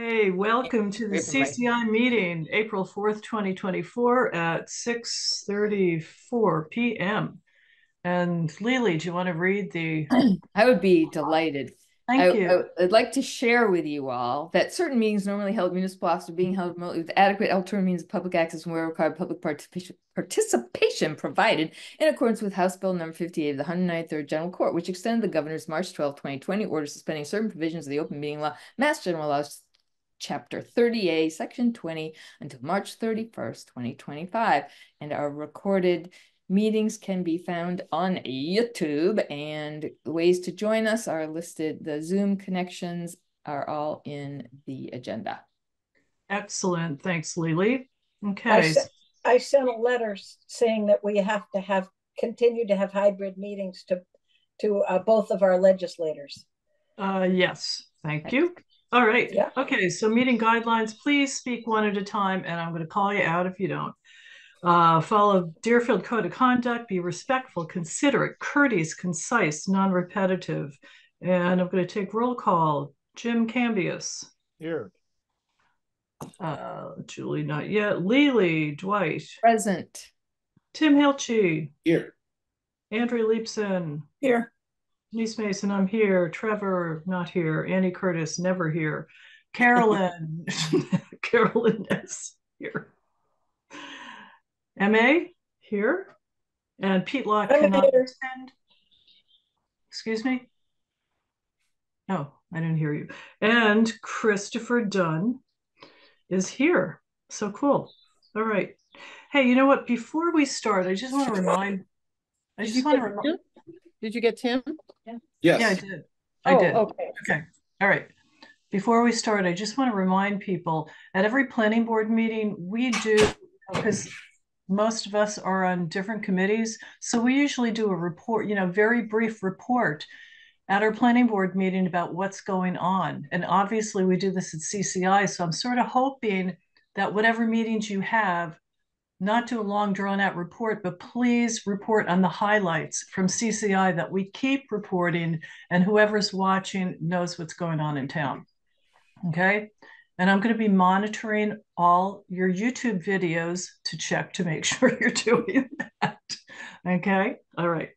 Hey, welcome to the CCI meeting, April 4th, 2024 at 6.34 p.m. And Lily, do you want to read the... I would be delighted. Thank I, you. I, would like to share with you all that certain meetings normally held municipal office are being held remotely with adequate alternative means of public access and where required public participation, participation provided in accordance with House Bill number 58 of the 193rd General Court, which extended the governor's March 12, 2020 order suspending certain provisions of the open meeting law, Mass General Laws, Chapter 30A, Section 20, until March 31st, 2025, and our recorded Meetings can be found on YouTube and ways to join us are listed. The Zoom connections are all in the agenda. Excellent. Thanks, Lily. Okay. I, se I sent a letter saying that we have to have continue to have hybrid meetings to to uh, both of our legislators. Uh, yes, thank you. All right. Yeah. Okay, so meeting guidelines, please speak one at a time, and I'm going to call you out if you don't. Uh, follow Deerfield Code of Conduct, be respectful, considerate, courteous, concise, non repetitive. And I'm going to take roll call. Jim Cambius. Here. Uh, Julie, not yet. Lily, Dwight. Present. Tim Hilchey. Here. Andrea Leapson. Here. Denise Mason, I'm here. Trevor, not here. Annie Curtis, never here. Carolyn, Carolyn is here. MA here. And Pete Locke cannot attend. Excuse me? Oh, I didn't hear you. And Christopher Dunn is here. So cool. All right. Hey, you know what? Before we start, I just want to remind. I just want to remind. Did you get Tim? Yeah. Yes. Yeah, I did. I oh, did. Okay. Okay. All right. Before we start, I just want to remind people at every planning board meeting, we do, because most of us are on different committees. So we usually do a report, you know, very brief report at our planning board meeting about what's going on. And obviously we do this at CCI. So I'm sort of hoping that whatever meetings you have, not do a long drawn out report, but please report on the highlights from CCI that we keep reporting and whoever's watching knows what's going on in town. Okay. And I'm going to be monitoring all your YouTube videos to check to make sure you're doing that. Okay. All right.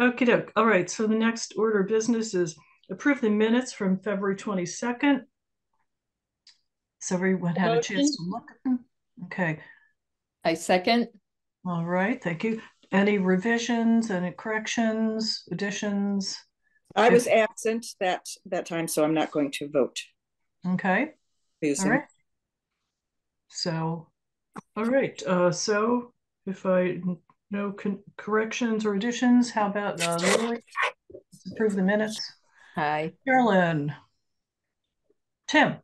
Okay. doke. All right. So the next order of business is approve the minutes from February 22nd. So everyone had a chance to look at them. Okay. I second. All right. Thank you. Any revisions, any corrections, additions? I was absent that that time, so I'm not going to vote. Okay. All right. So, all right. Uh, so if I no corrections or additions, how about uh, Lily? Let's approve the minutes. Hi. Carolyn. Tim.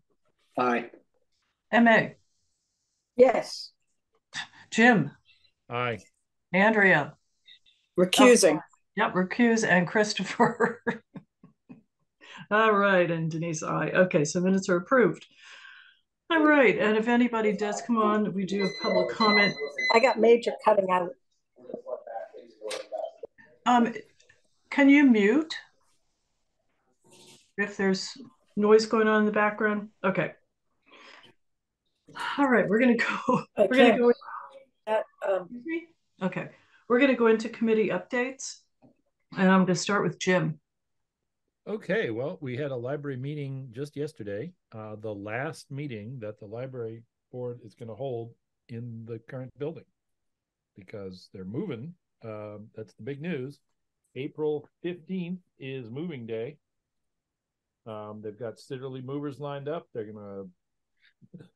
Aye. Ma. Yes. Jim. Aye. Andrea. Recusing. Oh, yep, recuse and Christopher. All right, and Denise, I. Okay, so minutes are approved. All right, and if anybody does come on, we do have public comment. I got major cutting out. Um, can you mute if there's noise going on in the background? Okay. All right, we're gonna go. we're gonna go. That, um, okay, we're gonna go into committee updates, and I'm gonna start with Jim. Okay, well, we had a library meeting just yesterday, uh, the last meeting that the library board is going to hold in the current building because they're moving. Uh, that's the big news. April 15th is moving day. Um, they've got Sidderly movers lined up. They're gonna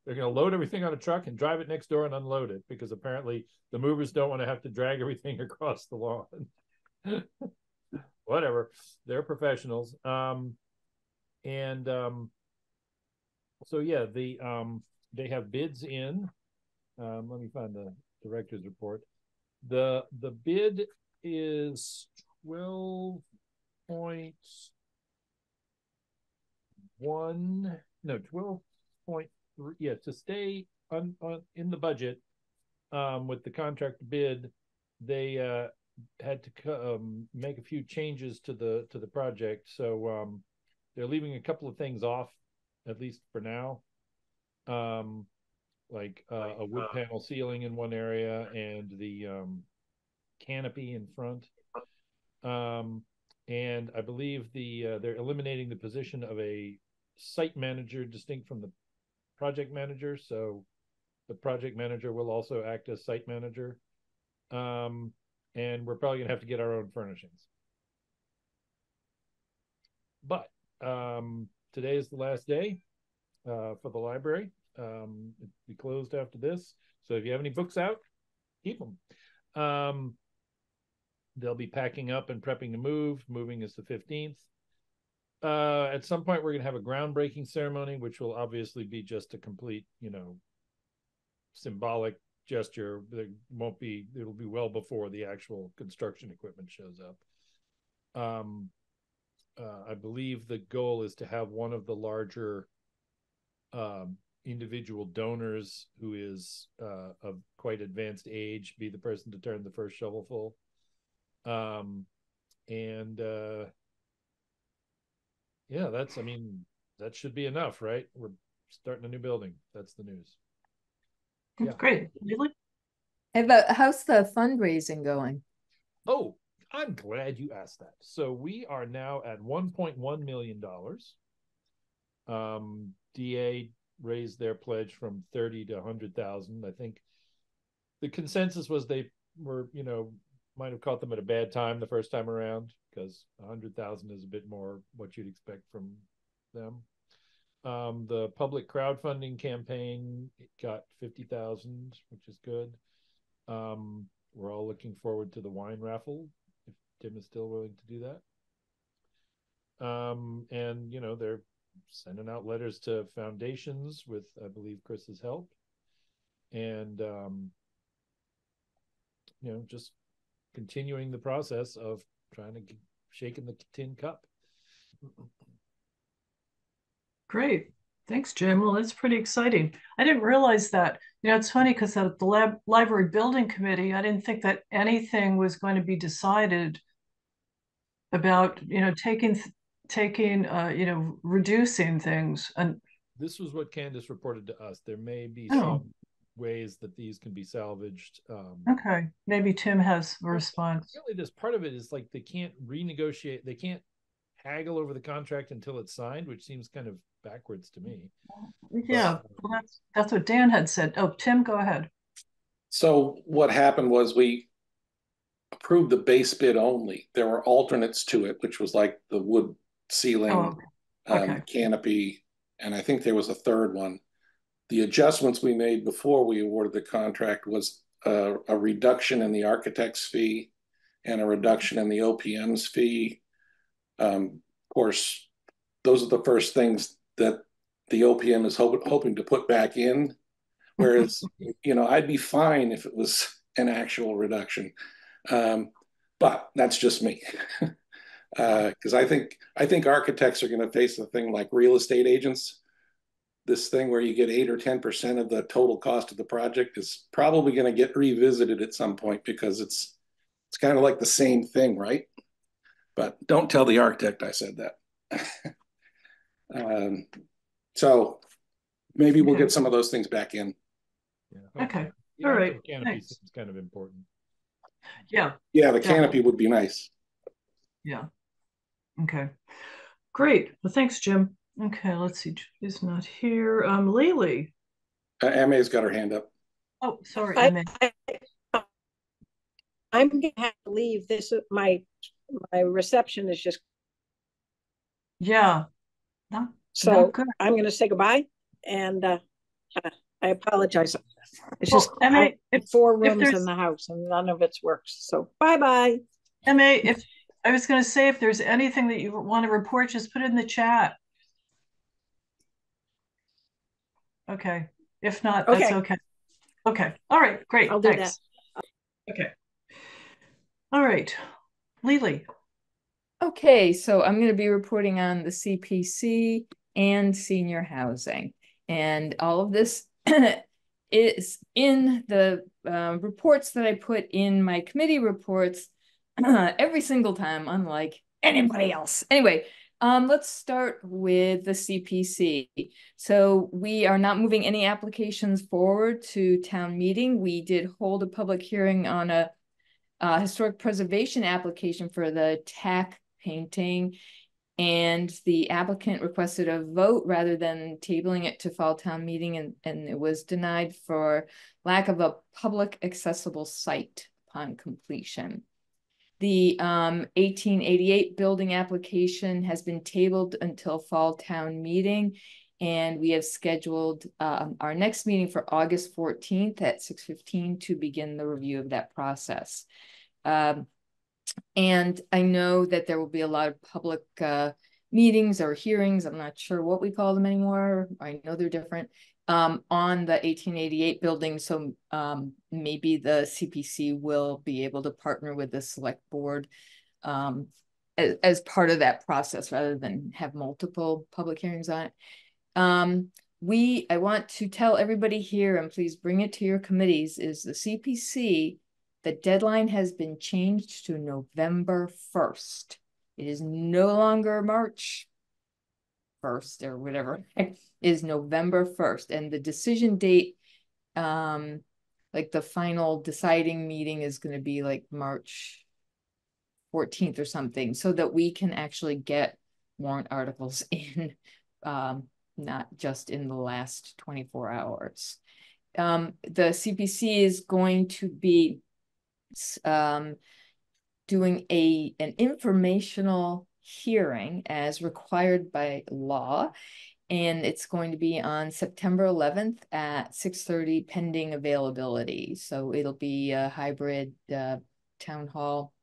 they're gonna load everything on a truck and drive it next door and unload it because apparently the movers don't want to have to drag everything across the lawn. whatever. They're professionals. Um, and um, so yeah, the um, they have bids in. Um, let me find the director's report. The the bid is twelve point one no twelve point three yeah to stay on, on in the budget um, with the contract bid they uh, had to um, make a few changes to the to the project, so um, they're leaving a couple of things off at least for now. Um, like uh, a wood panel ceiling in one area and the um, canopy in front. Um, and I believe the uh, they're eliminating the position of a site manager distinct from the project manager. So the project manager will also act as site manager. Um, and we're probably gonna have to get our own furnishings. But um, today is the last day uh, for the library. Um, it'll be closed after this. So if you have any books out, keep them. Um, they'll be packing up and prepping to move. Moving is the 15th. Uh, at some point, we're going to have a groundbreaking ceremony, which will obviously be just a complete, you know, symbolic gesture. There won't be, it'll be well before the actual construction equipment shows up. Um, uh, I believe the goal is to have one of the larger um, individual donors who is uh, of quite advanced age be the person to turn the first shovelful. Um, and uh, yeah, that's, I mean, that should be enough, right? We're starting a new building. That's the news. Yeah. Great. Really? About how's the fundraising going? Oh, I'm glad you asked that. So we are now at 1.1 million dollars. Um, DA raised their pledge from 30 to 100,000. I think the consensus was they were, you know, might have caught them at a bad time the first time around because 100,000 is a bit more what you'd expect from them. Um, the public crowdfunding campaign got 50,000, which is good. Um, we're all looking forward to the wine raffle if Tim is still willing to do that. Um, and you know, they're sending out letters to foundations with, I believe, Chris's help, and um, you know, just continuing the process of trying to shake in the tin cup. Great. Thanks, Jim. Well, that's pretty exciting. I didn't realize that. You know, it's funny because at the lab, library building committee, I didn't think that anything was going to be decided about, you know, taking taking uh, you know reducing things and this was what candace reported to us there may be oh. some ways that these can be salvaged um, okay maybe tim has a response. really this part of it is like they can't renegotiate they can't haggle over the contract until it's signed which seems kind of backwards to me. Yeah but, well, that's that's what dan had said. Oh tim go ahead. So what happened was we approved the base bid only. There were alternates to it which was like the wood ceiling, oh, okay. um, canopy, and I think there was a third one. The adjustments we made before we awarded the contract was a, a reduction in the architect's fee and a reduction in the OPM's fee. Um, of course, those are the first things that the OPM is hope, hoping to put back in. Whereas, you know, I'd be fine if it was an actual reduction. Um, but that's just me. because uh, I think I think architects are going to face a thing like real estate agents. This thing where you get eight or ten percent of the total cost of the project is probably going to get revisited at some point because it's it's kind of like the same thing, right? But don't tell the architect I said that. um, so maybe we'll get some of those things back in. Yeah. Okay. Yeah, All right. Canopy Thanks. is kind of important. Yeah. Yeah, the canopy would be nice. Yeah. Okay, great. Well, thanks, Jim. Okay, let's see. Is not here. Um, Lily. Uh, MA's got her hand up. Oh, sorry, I, I, I'm gonna have to leave. This my my reception is just. Yeah. No, so I'm going to say goodbye, and uh, I apologize. It's well, just MA, if, four rooms in the house, and none of it works. So bye bye. Ma, if I was going to say, if there's anything that you want to report, just put it in the chat. Okay. If not, okay. that's okay. Okay. All right. Great. I'll do Thanks. that. Okay. All right. Lily. Okay. So I'm going to be reporting on the CPC and senior housing. And all of this is in the uh, reports that I put in my committee reports every single time, unlike anybody else. Anyway, Um, let's start with the CPC. So we are not moving any applications forward to town meeting. We did hold a public hearing on a uh, historic preservation application for the tack painting. And the applicant requested a vote rather than tabling it to fall town meeting and, and it was denied for lack of a public accessible site upon completion. The um, 1888 building application has been tabled until fall town meeting. And we have scheduled um, our next meeting for August 14th at 6.15 to begin the review of that process. Um, and I know that there will be a lot of public uh, meetings or hearings. I'm not sure what we call them anymore. I know they're different um, on the 1888 building. So um, maybe the CPC will be able to partner with the select board um, as, as, part of that process rather than have multiple public hearings on it. Um, we, I want to tell everybody here, and please bring it to your committees, is the CPC, the deadline has been changed to November 1st. It is no longer March 1st or whatever is November 1st. And the decision date, um, like the final deciding meeting is going to be like March 14th or something, so that we can actually get warrant articles in, um, not just in the last 24 hours. Um, the CPC is going to be um, doing a an informational hearing as required by law and it's going to be on September 11th at 6.30 pending availability. So it'll be a hybrid uh, town hall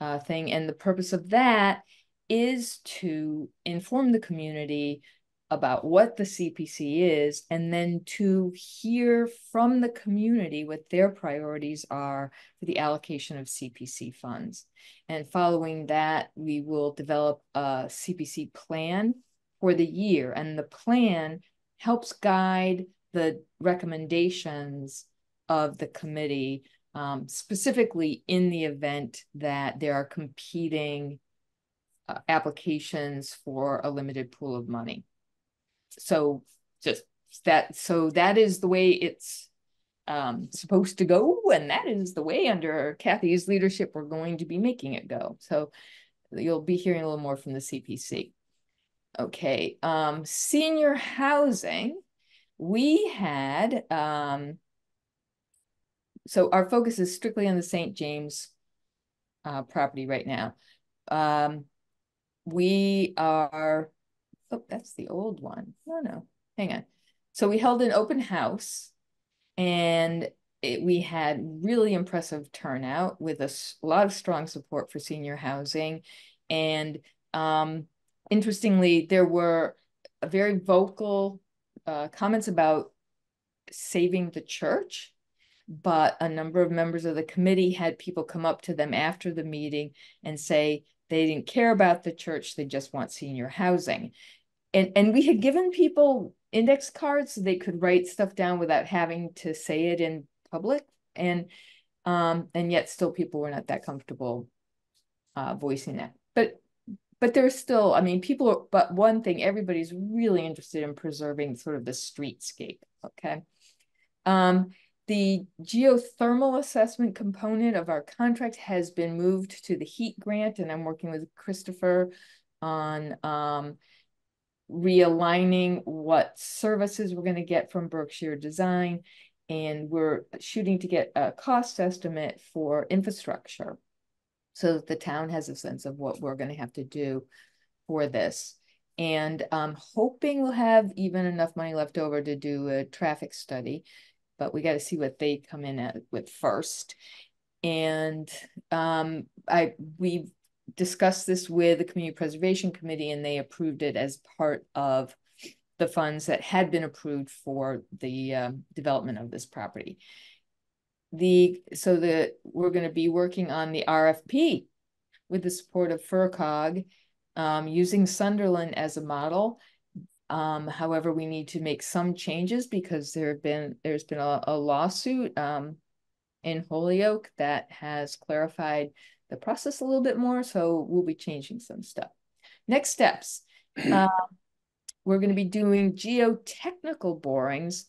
uh, thing. And the purpose of that is to inform the community about what the CPC is and then to hear from the community what their priorities are for the allocation of CPC funds. And following that, we will develop a CPC plan for the year. And the plan helps guide the recommendations of the committee, um, specifically in the event that there are competing uh, applications for a limited pool of money. So just that, so that is the way it's um, supposed to go. And that is the way under Kathy's leadership, we're going to be making it go. So you'll be hearing a little more from the CPC. Okay, um, senior housing, we had, um, so our focus is strictly on the St. James uh, property right now. Um, we are, oh, that's the old one. No, no, hang on. So we held an open house and it, we had really impressive turnout with a, a lot of strong support for senior housing. And um, interestingly, there were very vocal uh, comments about saving the church, but a number of members of the committee had people come up to them after the meeting and say they didn't care about the church, they just want senior housing. And, and we had given people index cards so they could write stuff down without having to say it in public. And um, and yet still people were not that comfortable uh, voicing that. But but there's still, I mean, people, are, but one thing, everybody's really interested in preserving sort of the streetscape, okay? Um, the geothermal assessment component of our contract has been moved to the heat grant, and I'm working with Christopher on um, realigning what services we're going to get from Berkshire Design, and we're shooting to get a cost estimate for infrastructure so that the town has a sense of what we're going to have to do for this. And I'm hoping we'll have even enough money left over to do a traffic study, but we got to see what they come in at with first. And um, I we discussed this with the Community Preservation Committee, and they approved it as part of the funds that had been approved for the uh, development of this property the so that we're going to be working on the RFP with the support of FRCOG, um, using Sunderland as a model. Um, however, we need to make some changes because there have been there's been a, a lawsuit um, in Holyoke that has clarified the process a little bit more. So we'll be changing some stuff. next steps. Uh, we're going to be doing geotechnical borings.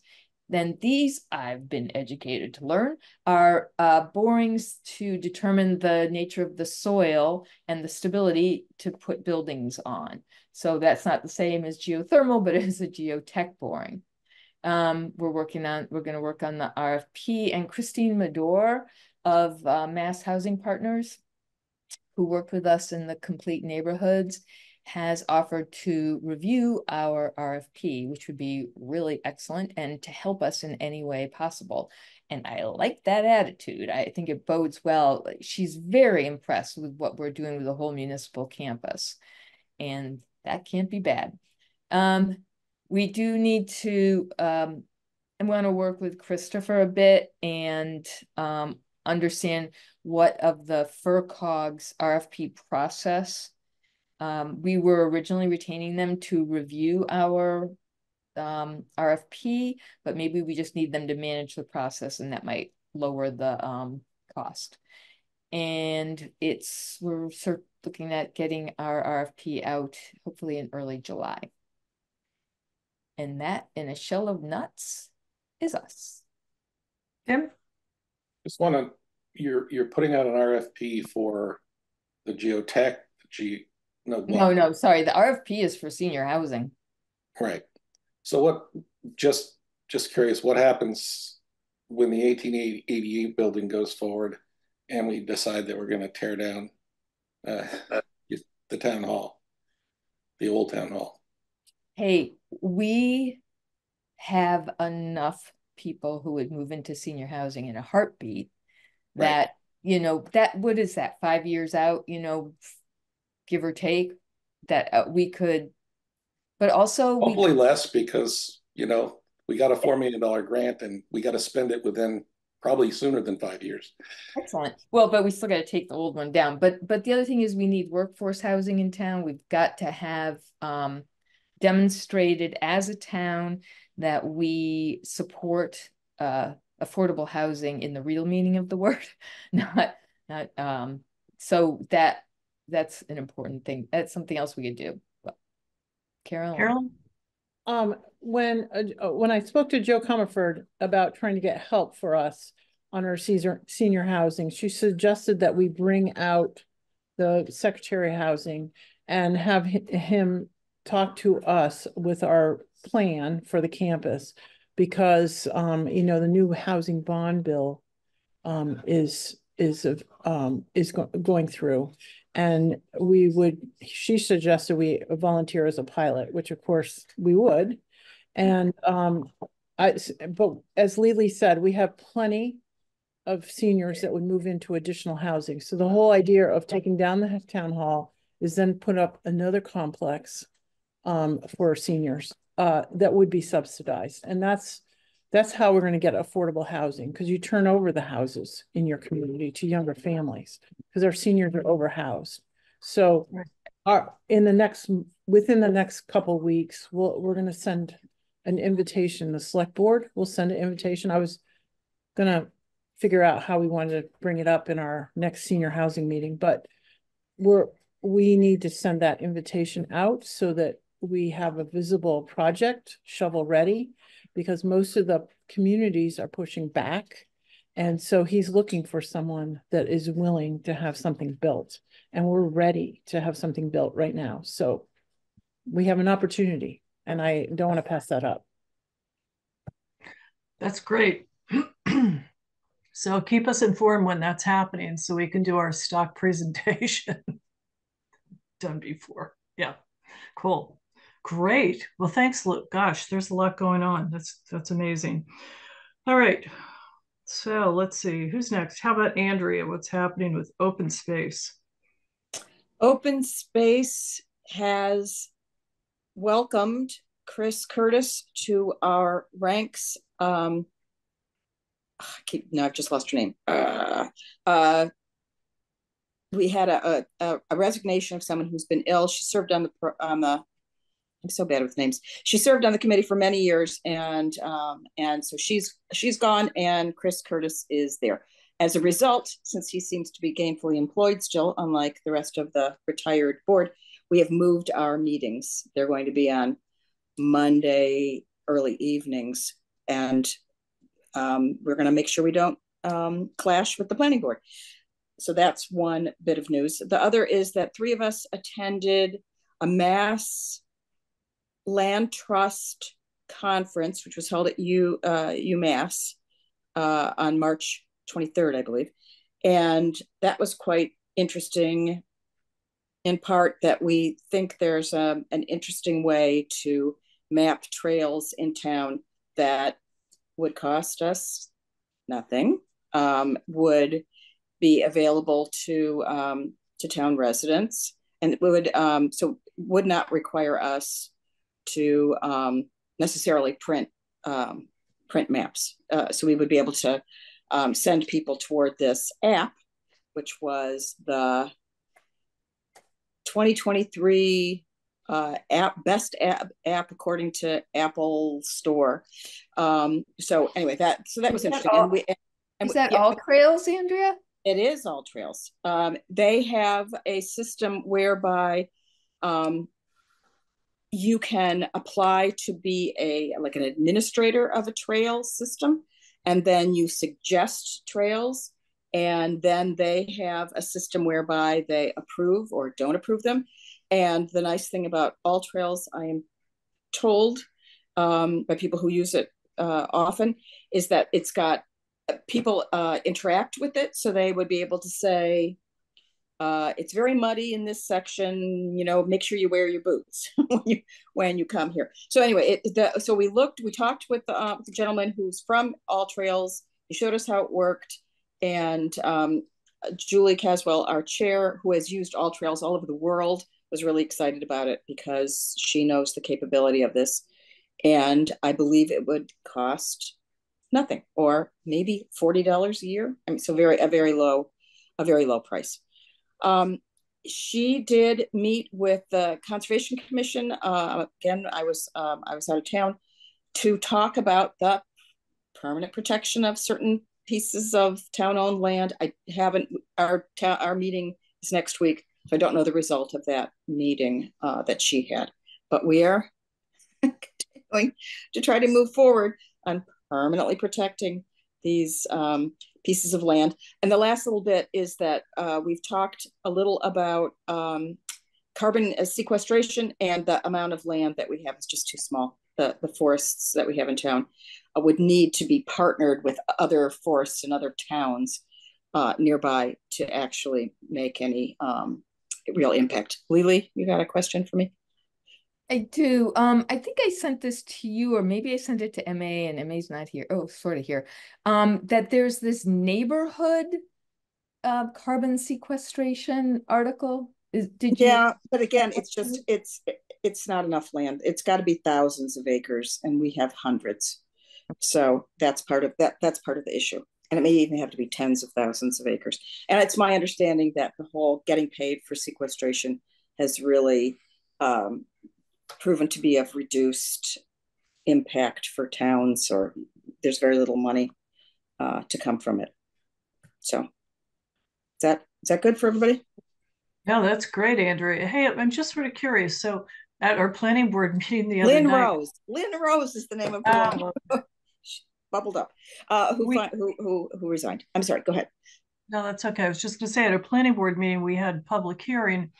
Then these, I've been educated to learn, are uh, borings to determine the nature of the soil and the stability to put buildings on. So that's not the same as geothermal, but it is a geotech boring. Um, we're working on, we're going to work on the RFP and Christine Medor of uh, Mass Housing Partners, who worked with us in the complete neighborhoods, has offered to review our RFP, which would be really excellent and to help us in any way possible. And I like that attitude. I think it bodes well. She's very impressed with what we're doing with the whole municipal campus. And that can't be bad. Um, we do need to, um, I'm going to work with Christopher a bit and um, understand what of the FRCOG's RFP process. Um, we were originally retaining them to review our um, RFP, but maybe we just need them to manage the process and that might lower the um, cost. And it's, we're sort of looking at getting our RFP out hopefully in early July. And that in a shell of nuts is us. Tim? Just want to you're you're putting out an RFP for the geotech, the G no no no sorry the RFP is for senior housing. Right. So what? Just just curious, what happens when the 1888 building goes forward, and we decide that we're going to tear down uh, the town hall, the old town hall? Hey, we have enough people who would move into senior housing in a heartbeat that right. you know that what is that five years out you know give or take that uh, we could but also hopefully less because you know we got a four million dollar grant and we got to spend it within probably sooner than five years. Excellent. Well but we still got to take the old one down. But but the other thing is we need workforce housing in town. We've got to have um demonstrated as a town that we support uh affordable housing in the real meaning of the word, not not um so that that's an important thing. That's something else we could do. But, Carolyn. Carolyn? Um, when uh, when I spoke to Jo Comerford about trying to get help for us on our senior senior housing, she suggested that we bring out the secretary housing and have him talk to us with our plan for the campus because um, you know the new housing bond bill um, is is um, is go going through, and we would. She suggested we volunteer as a pilot, which of course we would, and um, I. But as Lily said, we have plenty of seniors that would move into additional housing. So the whole idea of taking down the town hall is then put up another complex um, for seniors uh, that would be subsidized. And that's that's how we're going to get affordable housing because you turn over the houses in your community to younger families because our seniors are overhoused. So our in the next within the next couple weeks, we'll we're going to send an invitation. The select board will send an invitation. I was going to figure out how we wanted to bring it up in our next senior housing meeting, but we're we need to send that invitation out so that we have a visible project shovel ready because most of the communities are pushing back. And so he's looking for someone that is willing to have something built. And we're ready to have something built right now. So we have an opportunity and I don't want to pass that up. That's great. so keep us informed when that's happening so we can do our stock presentation. Done before. Yeah, cool. Great. Well, thanks, Luke. Gosh, there's a lot going on. That's that's amazing. All right. So let's see who's next. How about Andrea? What's happening with open space? Open space has welcomed Chris Curtis to our ranks. Um, I keep no, I've just lost her name. Uh, uh, we had a, a, a resignation of someone who's been ill. She served on the on the I'm so bad with names. She served on the committee for many years, and um, and so she's she's gone, and Chris Curtis is there. As a result, since he seems to be gainfully employed still, unlike the rest of the retired board, we have moved our meetings. They're going to be on Monday early evenings, and um, we're going to make sure we don't um, clash with the planning board. So that's one bit of news. The other is that three of us attended a mass land trust conference, which was held at U uh, UMass uh, on March 23rd, I believe, and that was quite interesting. In part, that we think there's um, an interesting way to map trails in town that would cost us nothing, um, would be available to um, to town residents, and would um, so would not require us to um, necessarily print um, print maps. Uh, so we would be able to um, send people toward this app, which was the 2023 uh, app best app app according to Apple Store. Um, so anyway, that so that was interesting. All, and we, and is that yeah, all trails, Andrea? It is all trails. Um, they have a system whereby um, you can apply to be a like an administrator of a trail system, and then you suggest trails, and then they have a system whereby they approve or don't approve them. And the nice thing about all trails, I am told um, by people who use it uh, often, is that it's got people uh, interact with it. So they would be able to say, uh, it's very muddy in this section. You know, make sure you wear your boots when you when you come here. So anyway, it, the, so we looked, we talked with the, uh, the, gentleman who's from All Trails. He showed us how it worked, and um, Julie Caswell, our chair, who has used All Trails all over the world, was really excited about it because she knows the capability of this, and I believe it would cost nothing or maybe $40 a year. I mean, so very, a very low, a very low price. Um, she did meet with the Conservation Commission. Uh, again, I was, um, I was out of town to talk about the permanent protection of certain pieces of town-owned land. I haven't, our, our meeting is next week, so I don't know the result of that meeting uh, that she had. But we are continuing to try to move forward on permanently protecting these um, pieces of land. And the last little bit is that uh, we've talked a little about um, carbon sequestration and the amount of land that we have is just too small. The, the forests that we have in town uh, would need to be partnered with other forests and other towns uh, nearby to actually make any um, real impact. Lily, you got a question for me? I do. Um, I think I sent this to you, or maybe I sent it to MA, and MA's not here. Oh, sort of here. Um, that there's this neighborhood uh, carbon sequestration article. Is did you? Yeah, but again, it's just it's it's not enough land. It's got to be thousands of acres, and we have hundreds. So that's part of that. That's part of the issue, and it may even have to be tens of thousands of acres. And it's my understanding that the whole getting paid for sequestration has really um, proven to be of reduced impact for towns, or there's very little money uh, to come from it. So, is that is that good for everybody? Yeah, that's great, Andrea. Hey, I'm just sort of curious. So, at our planning board meeting the other Lynn night, Rose. Lynn Rose is the name of the um, bubbled up. Uh, who, we, who who who resigned? I'm sorry. Go ahead. No, that's okay. I was just going to say at our planning board meeting we had public hearing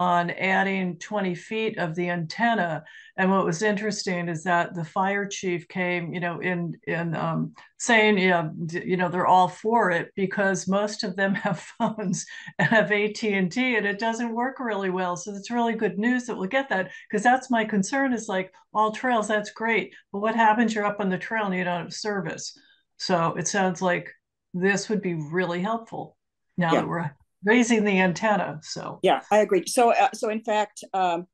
on adding 20 feet of the antenna. And what was interesting is that the fire chief came, you know, in in um, saying, yeah, you know, they're all for it because most of them have phones and have AT and T, and it doesn't work really well. So it's really good news that we'll get that because that's my concern. Is like all trails, that's great, but what happens? You're up on the trail and you don't have service. So it sounds like this would be really helpful now yeah. that we're raising the antenna. So yeah, I agree. So uh, so in fact, um,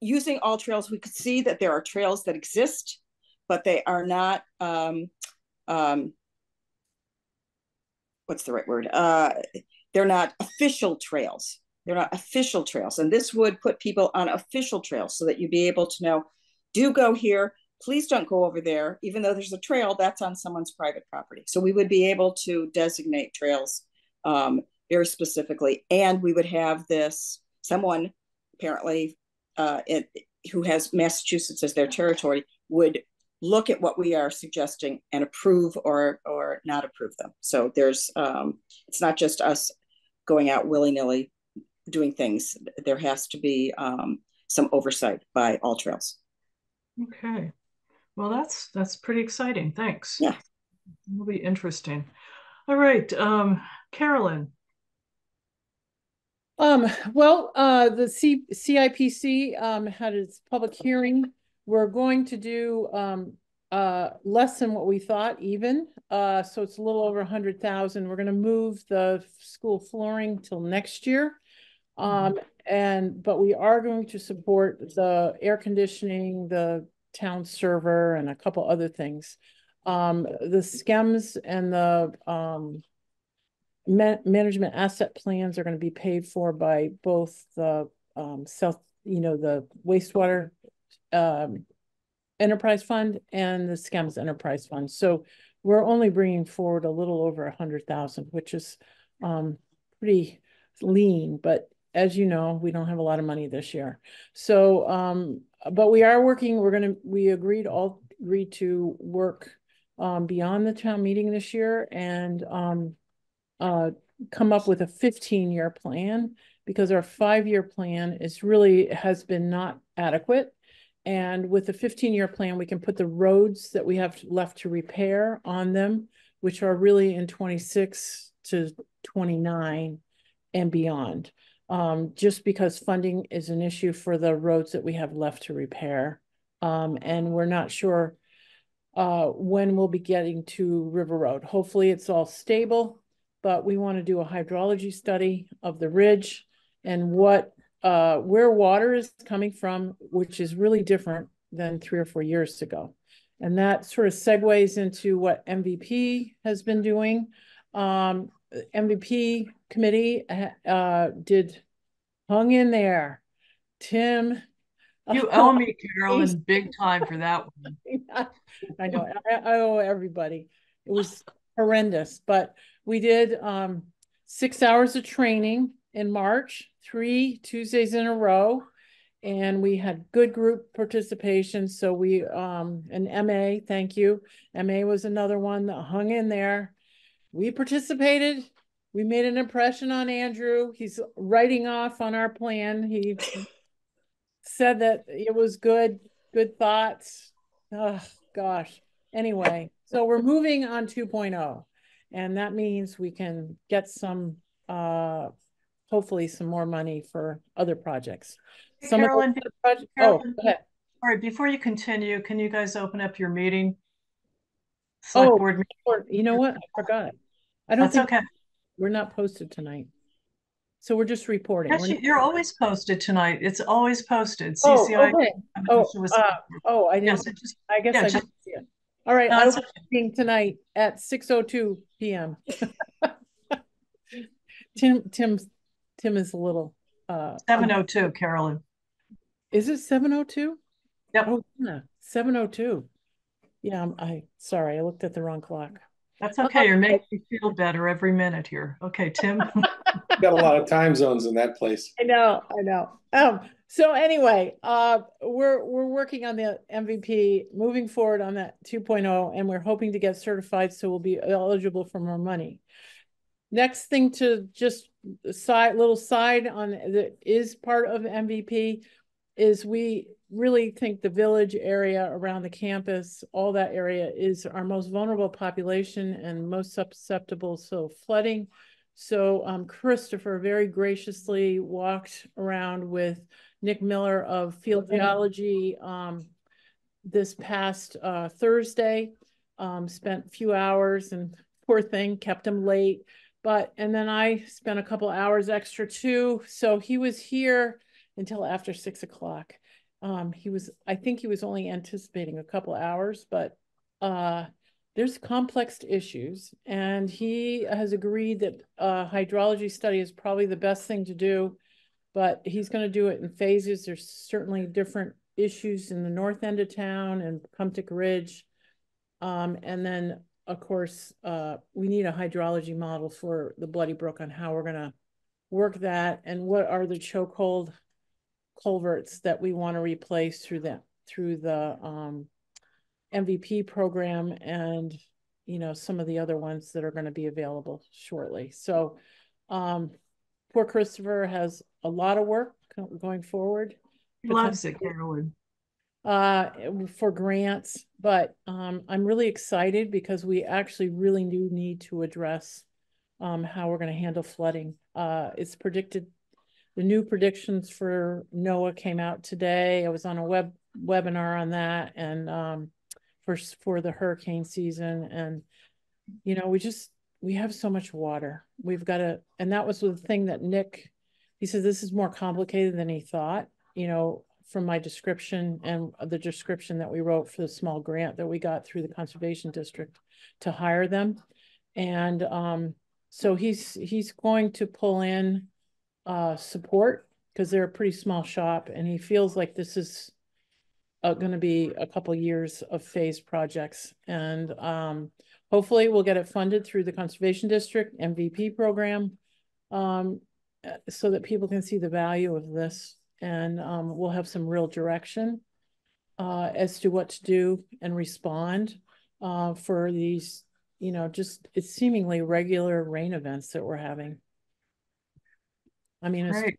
using all trails, we could see that there are trails that exist, but they are not. Um, um, what's the right word? Uh, they're not official trails. They're not official trails, and this would put people on official trails so that you'd be able to know, do go here. Please don't go over there, even though there's a trail that's on someone's private property. So we would be able to designate trails um, very specifically. And we would have this someone apparently uh, it, who has Massachusetts as their territory would look at what we are suggesting and approve or or not approve them. So there's um, it's not just us going out willy nilly doing things. There has to be um, some oversight by all trails. Okay, well that's that's pretty exciting. Thanks. Yeah, it'll be interesting. All right, um, Carolyn. Um, well, uh, the C CIPC um, had its public hearing. We're going to do um, uh, less than what we thought even. Uh, so it's a little over a hundred thousand. We're going to move the school flooring till next year. Um, and, but we are going to support the air conditioning, the town server and a couple other things. Um, the SCEMS and the, um, ma management asset plans are going to be paid for by both the um, South, you know, the wastewater um, enterprise fund and the SCEMS enterprise fund. So we're only bringing forward a little over a hundred thousand, which is um, pretty lean. But as you know, we don't have a lot of money this year. So, um, but we are working. We're gonna. We agreed all agreed to work um, beyond the town meeting this year and um, uh, come up with a 15 year plan because our five year plan is really has been not adequate. And with the 15 year plan, we can put the roads that we have left to repair on them, which are really in 26 to 29 and beyond. Um, just because funding is an issue for the roads that we have left to repair. Um, and we're not sure uh, when we'll be getting to River Road. Hopefully it's all stable but we want to do a hydrology study of the ridge and what uh, where water is coming from, which is really different than three or four years ago. And that sort of segues into what MVP has been doing. Um, MVP committee uh, did hung in there. Tim. You owe me, Carolyn, big time for that one. I know. I, I owe everybody. It was horrendous, but we did um, six hours of training in March, three Tuesdays in a row, and we had good group participation. So we, um, an MA, thank you. MA was another one that hung in there. We participated. We made an impression on Andrew. He's writing off on our plan. He said that it was good, good thoughts. Oh, gosh. Anyway, so we're moving on 2.0. And that means we can get some, uh, hopefully some more money for other projects. Some Carolyn, project oh, Carolyn, oh, All right, before you continue, can you guys open up your meeting? Select oh, board meeting? you know what? I forgot. I don't That's think okay. We're not posted tonight. So we're just reporting. Actually, you're always posted tonight. It's always posted. CCI. Oh, okay. oh, uh, oh, I didn't. Yes, just, I guess yeah, I just, didn't see it. All right, no, I will okay. tonight at 6:02 p.m. Tim Tim Tim is a little uh 702 Carolyn. Is it 702? Yep. Oh, yeah, 702. Yeah, I'm, I sorry, I looked at the wrong clock. That's okay. You're making me feel better every minute here. Okay, Tim. Got a lot of time zones in that place. I know, I know. Um, so anyway, uh, we're we're working on the MVP, moving forward on that 2.0, and we're hoping to get certified so we'll be eligible for more money. Next thing to just side little side on that is part of MVP is we really think the village area around the campus, all that area is our most vulnerable population and most susceptible so flooding. So um, Christopher very graciously walked around with Nick Miller of Field Geology um, this past uh, Thursday. Um, spent a few hours and poor thing kept him late. But and then I spent a couple hours extra too. So he was here until after six o'clock. Um, he was, I think he was only anticipating a couple hours, but uh, there's complex issues. And he has agreed that a hydrology study is probably the best thing to do but he's going to do it in phases. There's certainly different issues in the north end of town and Cumtic Ridge. Um, and then, of course, uh, we need a hydrology model for the Bloody Brook on how we're going to work that and what are the chokehold culverts that we want to replace through them through the um, MVP program and you know some of the other ones that are going to be available shortly. So um, poor Christopher has a lot of work going forward. He loves it, Carolyn. Uh, for grants, but um, I'm really excited because we actually really do need to address um, how we're going to handle flooding. Uh, it's predicted the new predictions for NOAA came out today. I was on a web webinar on that and um, for for the hurricane season and you know we just we have so much water. We've got to and that was the thing that Nick he says this is more complicated than he thought, you know, from my description and the description that we wrote for the small grant that we got through the conservation district to hire them. And um so he's he's going to pull in uh, support because they're a pretty small shop, and he feels like this is uh, going to be a couple years of phased projects, and um, hopefully we'll get it funded through the conservation district MVP program, um, so that people can see the value of this, and um, we'll have some real direction uh, as to what to do and respond uh, for these, you know, just it's seemingly regular rain events that we're having. I mean, it's, right.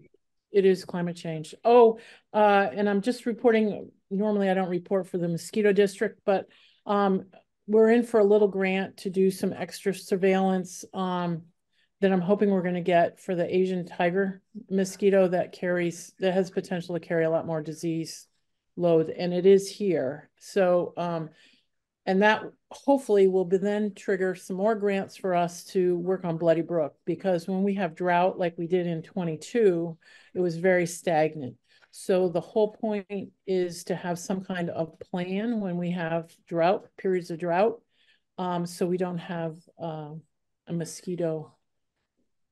it is climate change. Oh, uh, and I'm just reporting. Normally, I don't report for the mosquito district, but um, we're in for a little grant to do some extra surveillance um, that I'm hoping we're going to get for the Asian tiger mosquito that carries that has potential to carry a lot more disease load, and it is here. So um, and that hopefully will then trigger some more grants for us to work on Bloody Brook because when we have drought like we did in 22, it was very stagnant. So the whole point is to have some kind of plan when we have drought, periods of drought, um, so we don't have uh, a mosquito,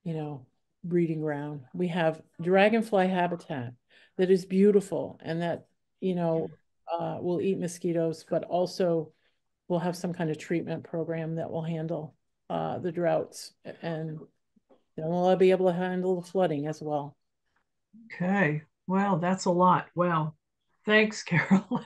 you know, breeding ground. We have dragonfly habitat that is beautiful and that, you know, uh, will eat mosquitoes, but also we'll have some kind of treatment program that will handle uh, the droughts and then we'll be able to handle the flooding as well. Okay. Well, that's a lot. Well, thanks, Carol.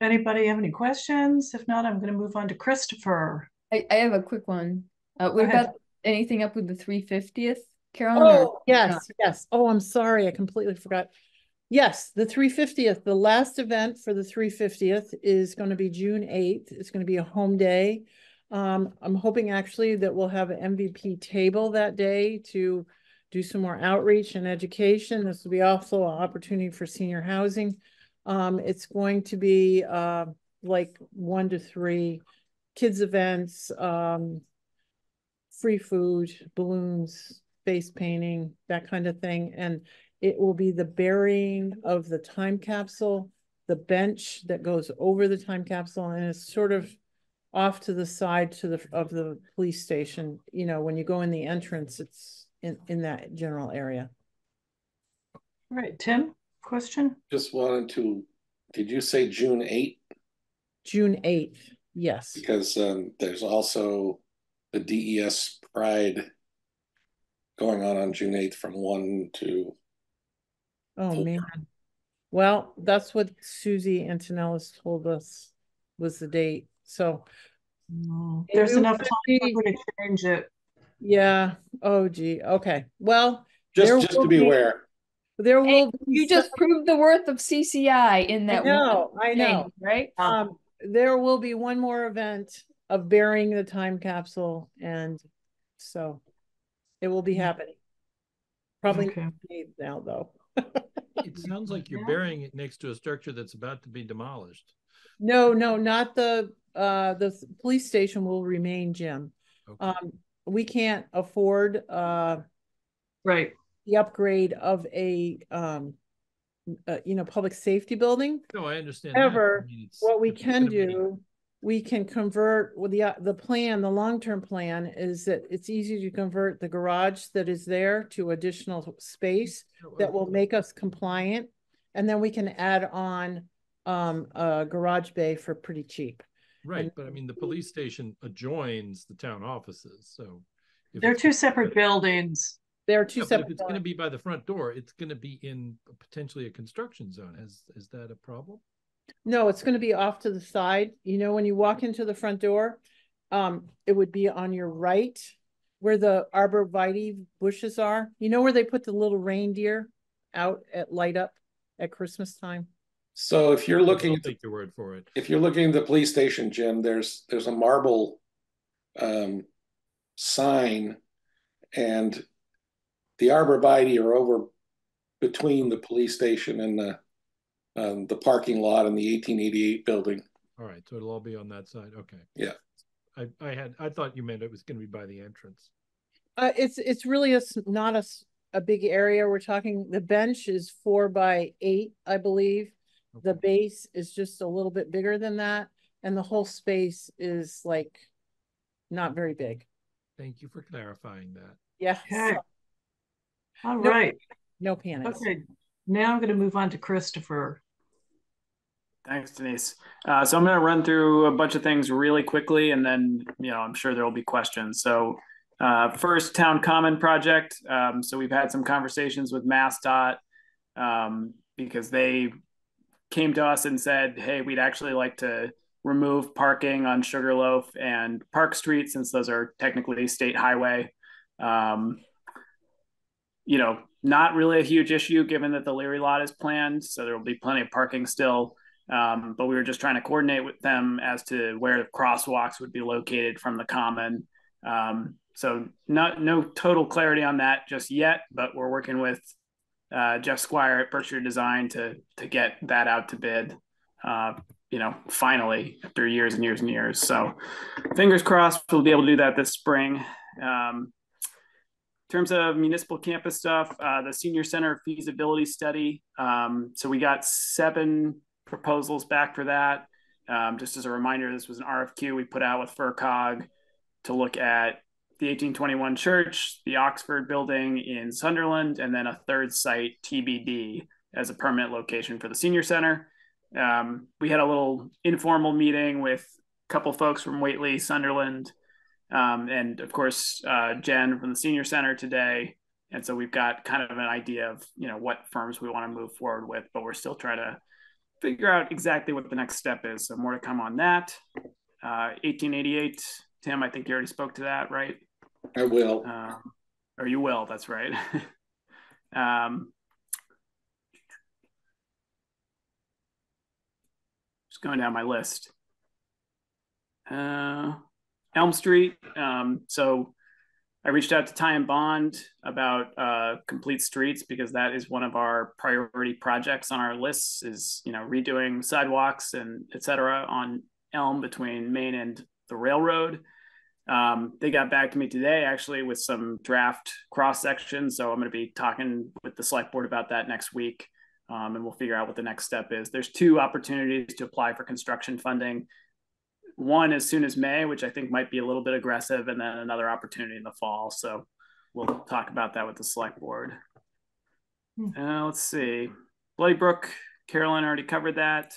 Anybody have any questions? If not, I'm going to move on to Christopher. I, I have a quick one. Uh, what about anything up with the 350th, Carolyn? Oh, yes, yes. Oh, I'm sorry. I completely forgot. Yes, the 350th, the last event for the 350th is going to be June 8th. It's going to be a home day. Um, I'm hoping actually that we'll have an MVP table that day to do some more outreach and education. This will be also an opportunity for senior housing. Um, it's going to be uh, like one to three kids events, um, free food, balloons, face painting, that kind of thing. And it will be the burying of the time capsule, the bench that goes over the time capsule, and it's sort of off to the side to the of the police station. You know, when you go in the entrance, it's in, in that general area. All right, Tim, question? Just wanted to, did you say June 8th? June 8th, yes. Because um, there's also the DES Pride going on on June 8th from 1 to Oh man. Well, that's what Susie Antonellis told us was the date. So there's enough time for to change it. Yeah. Oh gee. Okay. Well, just just to be, be aware. There will you just proved the worth of CCI in that I know, I know. Thing, right? Um there will be one more event of burying the time capsule and so it will be happening. Probably okay. now though it sounds like you're burying it next to a structure that's about to be demolished. No, no, not the uh the police station will remain, Jim. Okay. Um we can't afford uh right the upgrade of a um uh, you know public safety building. No, I understand. However, I mean, what we can do we can convert with the uh, the plan the long-term plan is that it's easy to convert the garage that is there to additional space that will make us compliant and then we can add on um, a garage bay for pretty cheap right and, but i mean the police station adjoins the town offices so they're two separate buildings There are two yeah, separate. If it's going to be by the front door, it's going to be in potentially a construction zone. Is is that a problem? No, it's going to be off to the side. You know, when you walk into the front door, um, it would be on your right where the arborvitae bushes are. You know where they put the little reindeer out at light up at Christmas time? So if you're looking I'll take your word for it. If you're looking at the police station, Jim, there's there's a marble um, sign and the arborvitae are over between the police station and the um, the parking lot in the 1888 building. All right, so it'll all be on that side. Okay. Yeah. I, I had I thought you meant it was going to be by the entrance. Uh, it's it's really a not a a big area. We're talking the bench is four by eight, I believe. Okay. The base is just a little bit bigger than that, and the whole space is like not very big. Thank you for clarifying that. Yeah. Okay. So, All right. No, no panic. Okay. Now I'm going to move on to Christopher. Thanks, Denise. Uh, so I'm going to run through a bunch of things really quickly, and then you know I'm sure there will be questions. So uh, first, town common project. Um, so we've had some conversations with MassDOT um, because they came to us and said, "Hey, we'd actually like to remove parking on Sugarloaf and Park Street since those are technically state highway." Um, you know, not really a huge issue given that the Leary lot is planned, so there will be plenty of parking still. Um, but we were just trying to coordinate with them as to where the crosswalks would be located from the common. Um, so not no total clarity on that just yet, but we're working with uh, Jeff Squire at Berkshire Design to to get that out to bid. Uh, you know, finally after years and years and years. So fingers crossed we'll be able to do that this spring. Um, terms of municipal campus stuff, uh, the senior center feasibility study. Um, so we got seven proposals back for that. Um, just as a reminder, this was an RFQ we put out with FRCOG to look at the 1821 church, the Oxford building in Sunderland, and then a third site, TBD, as a permanent location for the senior center. Um, we had a little informal meeting with a couple folks from Whately, Sunderland, um, and of course uh, Jen from the senior center today. And so we've got kind of an idea of you know what firms we want to move forward with, but we're still trying to figure out exactly what the next step is. So more to come on that. Uh, 1888, Tim, I think you already spoke to that, right? I will. Uh, or you will, that's right. um, just going down my list. Uh, Elm Street. Um, so I reached out to Tighe and Bond about uh, complete streets because that is one of our priority projects on our lists. Is you know redoing sidewalks and etc. on Elm between Main and the railroad. Um, they got back to me today actually with some draft cross sections, so I'm going to be talking with the select board about that next week, um, and we'll figure out what the next step is. There's two opportunities to apply for construction funding one as soon as May, which I think might be a little bit aggressive, and then another opportunity in the fall. So we'll talk about that with the select board. Hmm. Uh, let's see. Bloody Brook, Carolyn already covered that.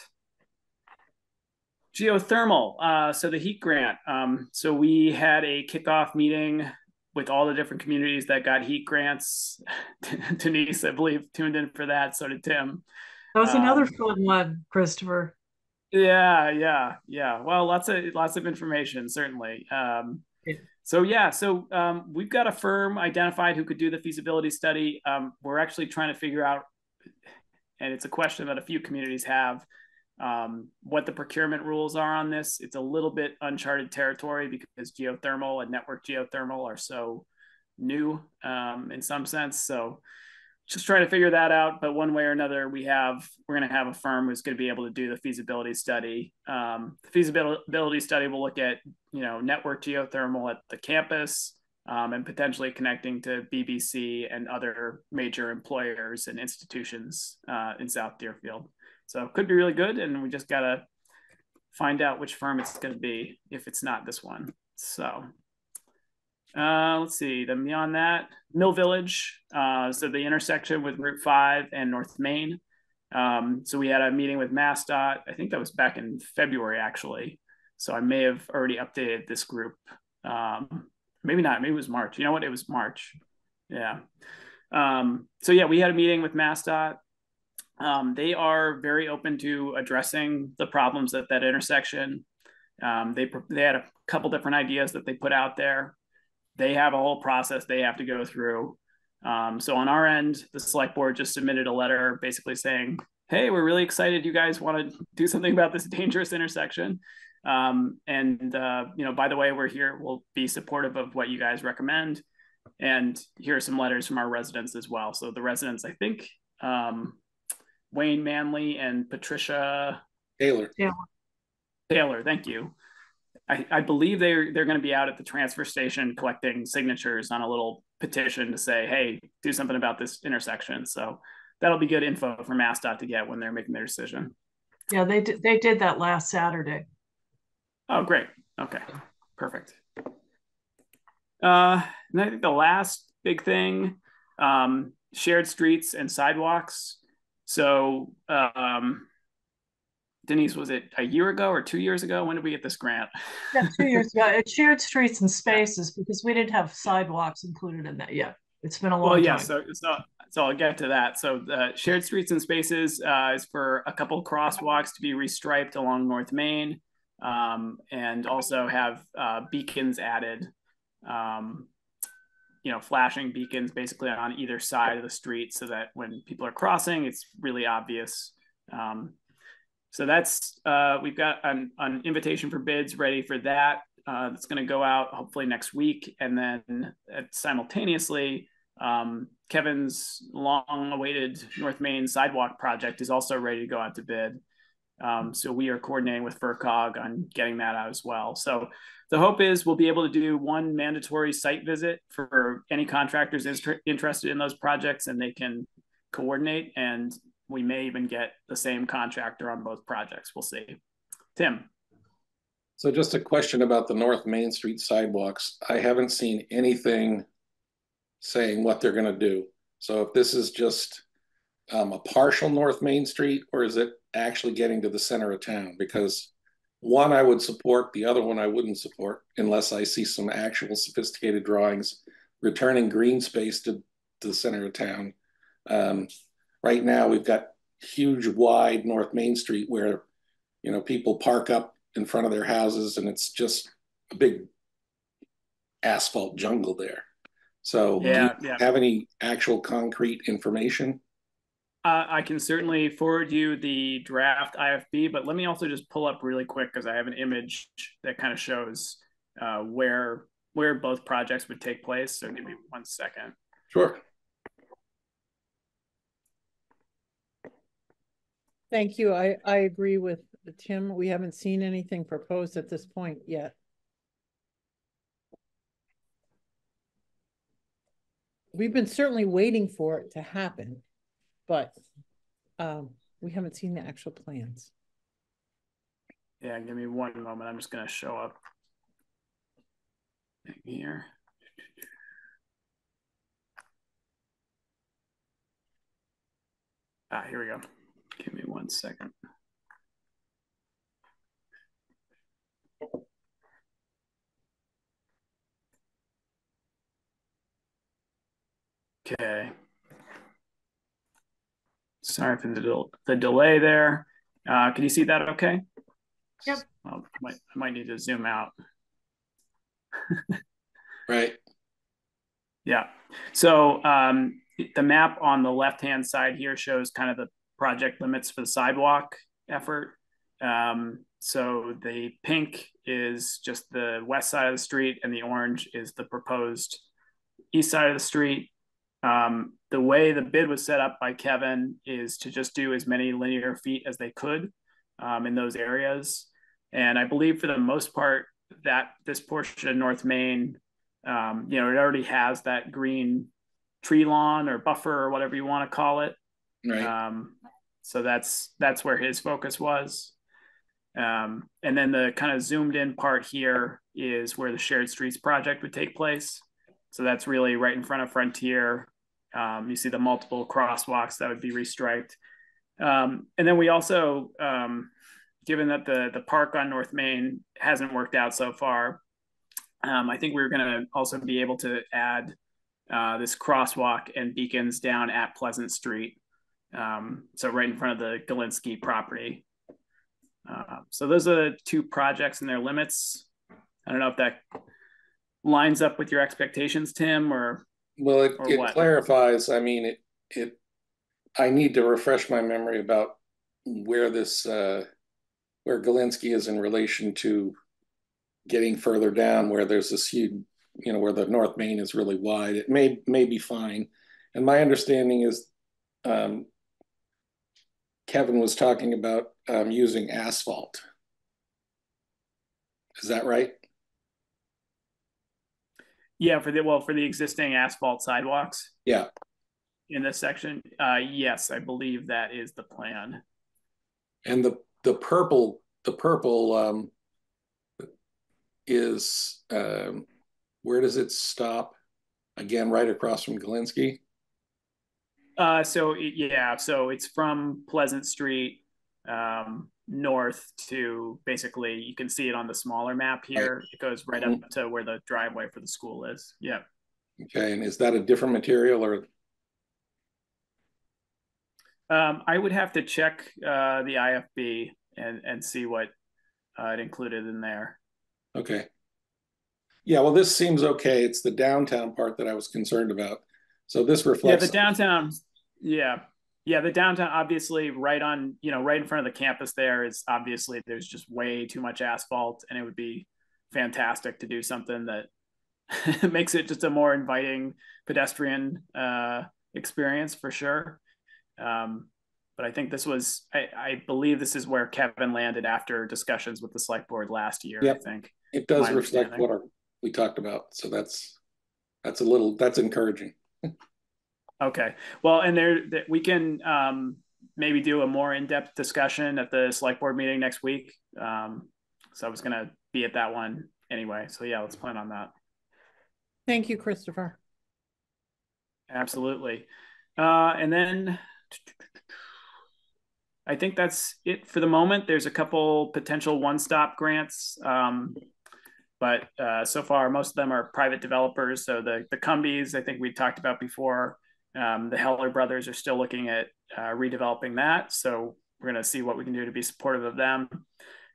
Geothermal, uh, so the heat grant. Um, so we had a kickoff meeting with all the different communities that got heat grants. Denise, I believe, tuned in for that. So did Tim. That was another um, fun one, Christopher. Yeah, yeah, yeah. Well, lots of lots of information, certainly. Um, so yeah, so um, we've got a firm identified who could do the feasibility study. Um, we're actually trying to figure out, and it's a question that a few communities have, um, what the procurement rules are on this. It's a little bit uncharted territory because geothermal and network geothermal are so new um, in some sense. So just trying to figure that out. But one way or another, we have we're going to have a firm who's going to be able to do the feasibility study. Um, the feasibility study will look at you know network geothermal at the campus um, and potentially connecting to BBC and other major employers and institutions uh, in South Deerfield. So it could be really good, and we just got to find out which firm it's going to be if it's not this one. So uh, let's see. Then beyond that, Mill Village. Uh, so the intersection with Route Five and North Main. Um, so we had a meeting with MassDOT. I think that was back in February, actually. So I may have already updated this group. Um, maybe not. Maybe it was March. You know what? It was March. Yeah. Um, so yeah, we had a meeting with MassDOT. Um, they are very open to addressing the problems at that intersection. Um, they they had a couple different ideas that they put out there. They have a whole process they have to go through. Um, so on our end, the select board just submitted a letter basically saying, "Hey, we're really excited you guys want to do something about this dangerous intersection." Um, and uh, you know, by the way, we're here. We'll be supportive of what you guys recommend. And here are some letters from our residents as well. So the residents, I think, um, Wayne Manley and Patricia Taylor. Taylor. Taylor, thank you. I, I believe they're they're going to be out at the transfer station collecting signatures on a little petition to say, hey, do something about this intersection. So that'll be good info for MassDOT to get when they're making their decision. Yeah, they did, they did that last Saturday. Oh, great. Okay, perfect. Uh, and I think the last big thing, um, shared streets and sidewalks. So, um, Denise, was it a year ago or two years ago? When did we get this grant? Yeah, two years ago. It shared streets and spaces because we didn't have sidewalks included in that yet. It's been a long well, yeah, time. So, so, so I'll get to that. So the shared streets and spaces uh, is for a couple crosswalks to be restriped along North Main um, and also have uh, beacons added, um, you know, flashing beacons basically on either side of the street so that when people are crossing, it's really obvious. Um, so that's, uh, we've got an, an, invitation for bids ready for that. Uh, that's going to go out hopefully next week. And then simultaneously, um, Kevin's long awaited North Main sidewalk project is also ready to go out to bid. Um, so we are coordinating with FRCOG on getting that out as well. So the hope is we'll be able to do one mandatory site visit for any contractors interested in those projects and they can coordinate and we may even get the same contractor on both projects. We'll see. Tim. So just a question about the North Main Street sidewalks. I haven't seen anything saying what they're going to do. So if this is just um, a partial North Main Street, or is it actually getting to the center of town? Because one I would support, the other one I wouldn't support unless I see some actual sophisticated drawings returning green space to, to the center of town. Um, right now, we've got huge, wide North Main Street where you know people park up in front of their houses, and it's just a big asphalt jungle there. So, yeah, do you yeah. have any actual concrete information? Uh, I can certainly forward you the draft IFB, but let me also just pull up really quick because I have an image that kind of shows uh, where where both projects would take place. So give me one second. Sure. Thank you. I, I agree with Tim. We haven't seen anything proposed at this point yet. We've been certainly waiting for it to happen but um, we haven't seen the actual plans. Yeah, give me one moment. I'm just going to show up here. Ah, here we go. Give me one second. Okay. Sorry for the, del the delay there. Uh, can you see that okay? Yep. Well, I, might, I might need to zoom out. right. Yeah. So um, the map on the left-hand side here shows kind of the project limits for the sidewalk effort. Um, so the pink is just the west side of the street and the orange is the proposed east side of the street. Um, the way the bid was set up by Kevin is to just do as many linear feet as they could um, in those areas. And I believe for the most part that this portion of North Main, um, you know, it already has that green tree lawn or buffer or whatever you want to call it. Right. Um, so that's that's where his focus was. Um, and then the kind of zoomed in part here is where the shared streets project would take place. So that's really right in front of Frontier. Um, you see the multiple crosswalks that would be restriped. Um, and then we also, um, given that the, the park on North Main hasn't worked out so far, um, I think we are going to also be able to add uh, this crosswalk and beacons down at Pleasant Street. Um, so right in front of the Galinsky property. Uh, so those are the two projects and their limits. I don't know if that lines up with your expectations, Tim, or well, it, or it clarifies. I mean, it it. I need to refresh my memory about where this uh, where Galinsky is in relation to getting further down, where there's this huge, you know, where the North Main is really wide. It may may be fine, and my understanding is um, Kevin was talking about um, using asphalt. Is that right? Yeah, for the well for the existing asphalt sidewalks. Yeah. In this section, uh, yes, I believe that is the plan. And the the purple the purple um, is um, where does it stop? Again, right across from Galinsky. Uh, so yeah, so it's from Pleasant Street um, north to basically you can see it on the smaller map here. Right. It goes right up to where the driveway for the school is. Yeah. Okay, and is that a different material or? Um, I would have to check uh, the IFB and and see what uh, it included in there. Okay. Yeah, well, this seems okay. It's the downtown part that I was concerned about. So this reflects. Yeah, the downtown yeah. Yeah, the downtown obviously right on, you know, right in front of the campus there is obviously there's just way too much asphalt and it would be fantastic to do something that makes it just a more inviting pedestrian uh, experience for sure. Um, but I think this was, I, I, believe this is where Kevin landed after discussions with the select board last year. Yep. I think it does reflect what our, we talked about. So that's that's a little that's encouraging. Okay. Well, and there that we can um, maybe do a more in-depth discussion at the select board meeting next week. Um, so I was going to be at that one anyway. So yeah, let's plan on that. Thank you, Christopher. Absolutely. Uh, and then I think that's it for the moment. There's a couple potential one-stop grants. Um, but uh, so far, most of them are private developers. So the the Cumbies, I think we talked about before, um, the Heller brothers are still looking at uh, redeveloping that. So we're going to see what we can do to be supportive of them.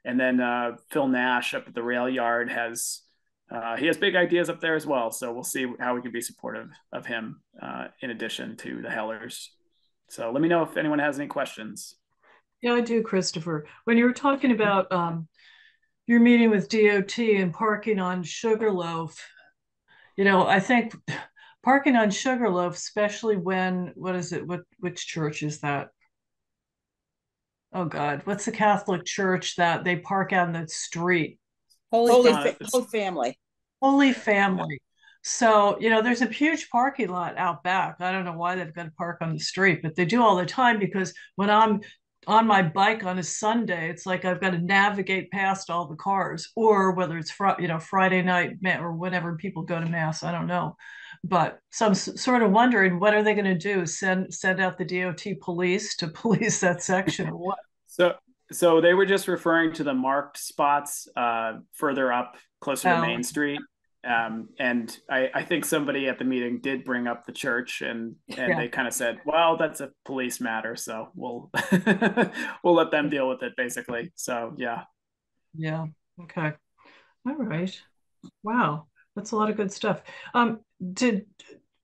And then uh, Phil Nash up at the rail yard has uh, he has big ideas up there as well. So we'll see how we can be supportive of him uh, in addition to the Hellers. So let me know if anyone has any questions. Yeah, I do, Christopher. When you were talking about um, your meeting with DOT and parking on Sugarloaf, you know, I think parking on Sugarloaf, especially when what is it? What which church is that? Oh God, what's the Catholic church that they park on the street? Holy, Holy, fa- Holy Family. Holy Family. So, you know, there's a huge parking lot out back. I don't know why they've got to park on the street, but they do all the time because when I'm on my bike on a Sunday, it's like I've got to navigate past all the cars, or whether it's fr- you know Friday night or whenever people go to mass. I don't know but so I'm sort of wondering what are they going to do? Send send out the DOT police to police that section what? So so they were just referring to the marked spots uh, further up, closer to oh. Main Street. Um, and I, I, think somebody at the meeting did bring up the church, and and yeah. they kind of said, "Well, that's a police matter, so we'll we'll let them deal with it." Basically, so yeah. Yeah. Okay. All right. Wow, that's a lot of good stuff. Um, did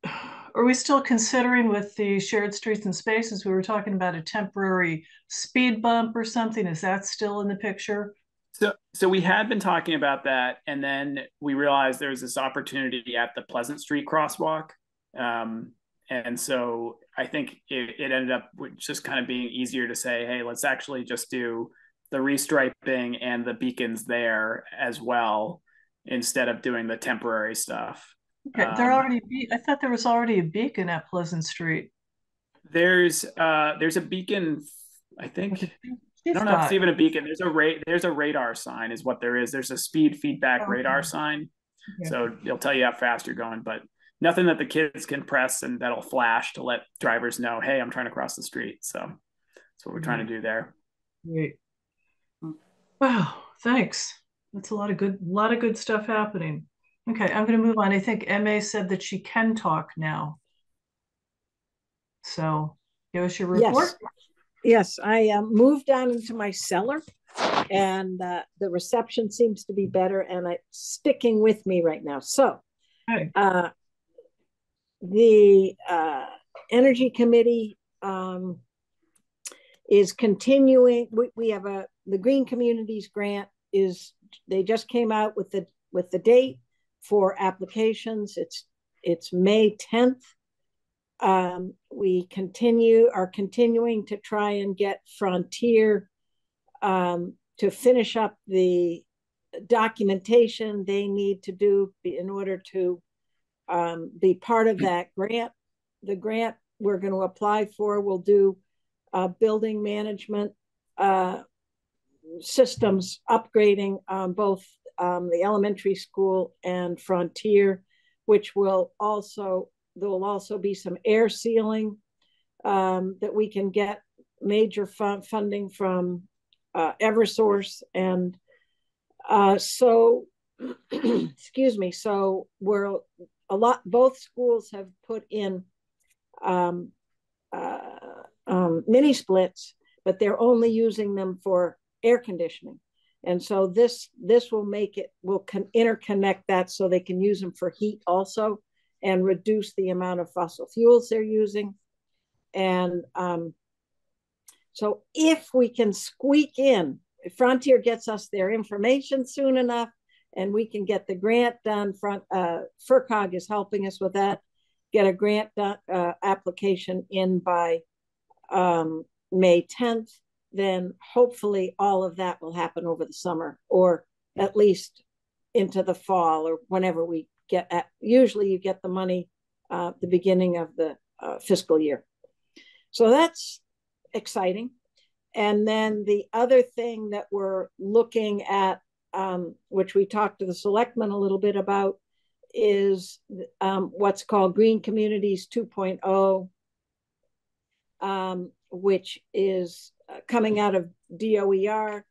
are we still considering with the shared streets and spaces we were talking about a temporary speed bump or something is that still in the picture? So so we had been talking about that and then we realized there was this opportunity at the pleasant street crosswalk um, and so i think it, it ended up just kind of being easier to say hey let's actually just do the restriping and the beacons there as well instead of doing the temporary stuff Okay, um, there already. Be- I thought there was already a beacon at Pleasant Street. There's uh there's a beacon. I think. I don't know if it's even a beacon. There's a ra- There's a radar sign, is what there is. There's a speed feedback radar sign, okay. so it'll tell you how fast you're going. But nothing that the kids can press and that'll flash to let drivers know, hey, I'm trying to cross the street. So that's what we're mm-hmm. trying to do there. Great. Wow, thanks. That's a lot of good, a lot of good stuff happening. Okay, I'm going to move on. I think MA said that she can talk now. So give us your report. Yes, yes I uh, moved down into my cellar and uh, the reception seems to be better and it's sticking with me right now. So uh, the uh, Energy Committee um, is continuing. We, we have a, the Green Communities Grant is, they just came out with the, with the date for applications. It's, it's May 10th. Um, we continue, are continuing to try and get Frontier um, to finish up the documentation they need to do in order to um, be part of that grant. The grant we're going to apply for will do uh, building management uh, systems upgrading um, both um, the elementary school and Frontier, which will also, there will also be some air sealing um, that we can get major fun funding from uh, Eversource. And uh, so, excuse me, so we're a lot, both schools have put in um, uh, um, mini splits, but they're only using them for air conditioning. And so this this will make it will con- interconnect that so they can use them for heat also and reduce the amount of fossil fuels they're using. And um, so if we can squeak in, Frontier gets us their information soon enough, and we can get the grant done. Front uh, FRCOG is helping us with that. Get a grant uh, application in by um, May 10th. Then hopefully all of that will happen over the summer, or at least into the fall, or whenever we get. At, usually, you get the money uh, the beginning of the uh, fiscal year. So that's exciting. And then the other thing that we're looking at, um, which we talked to the selectmen a little bit about, is um, what's called Green Communities 2.0, um, which is coming out of DOER,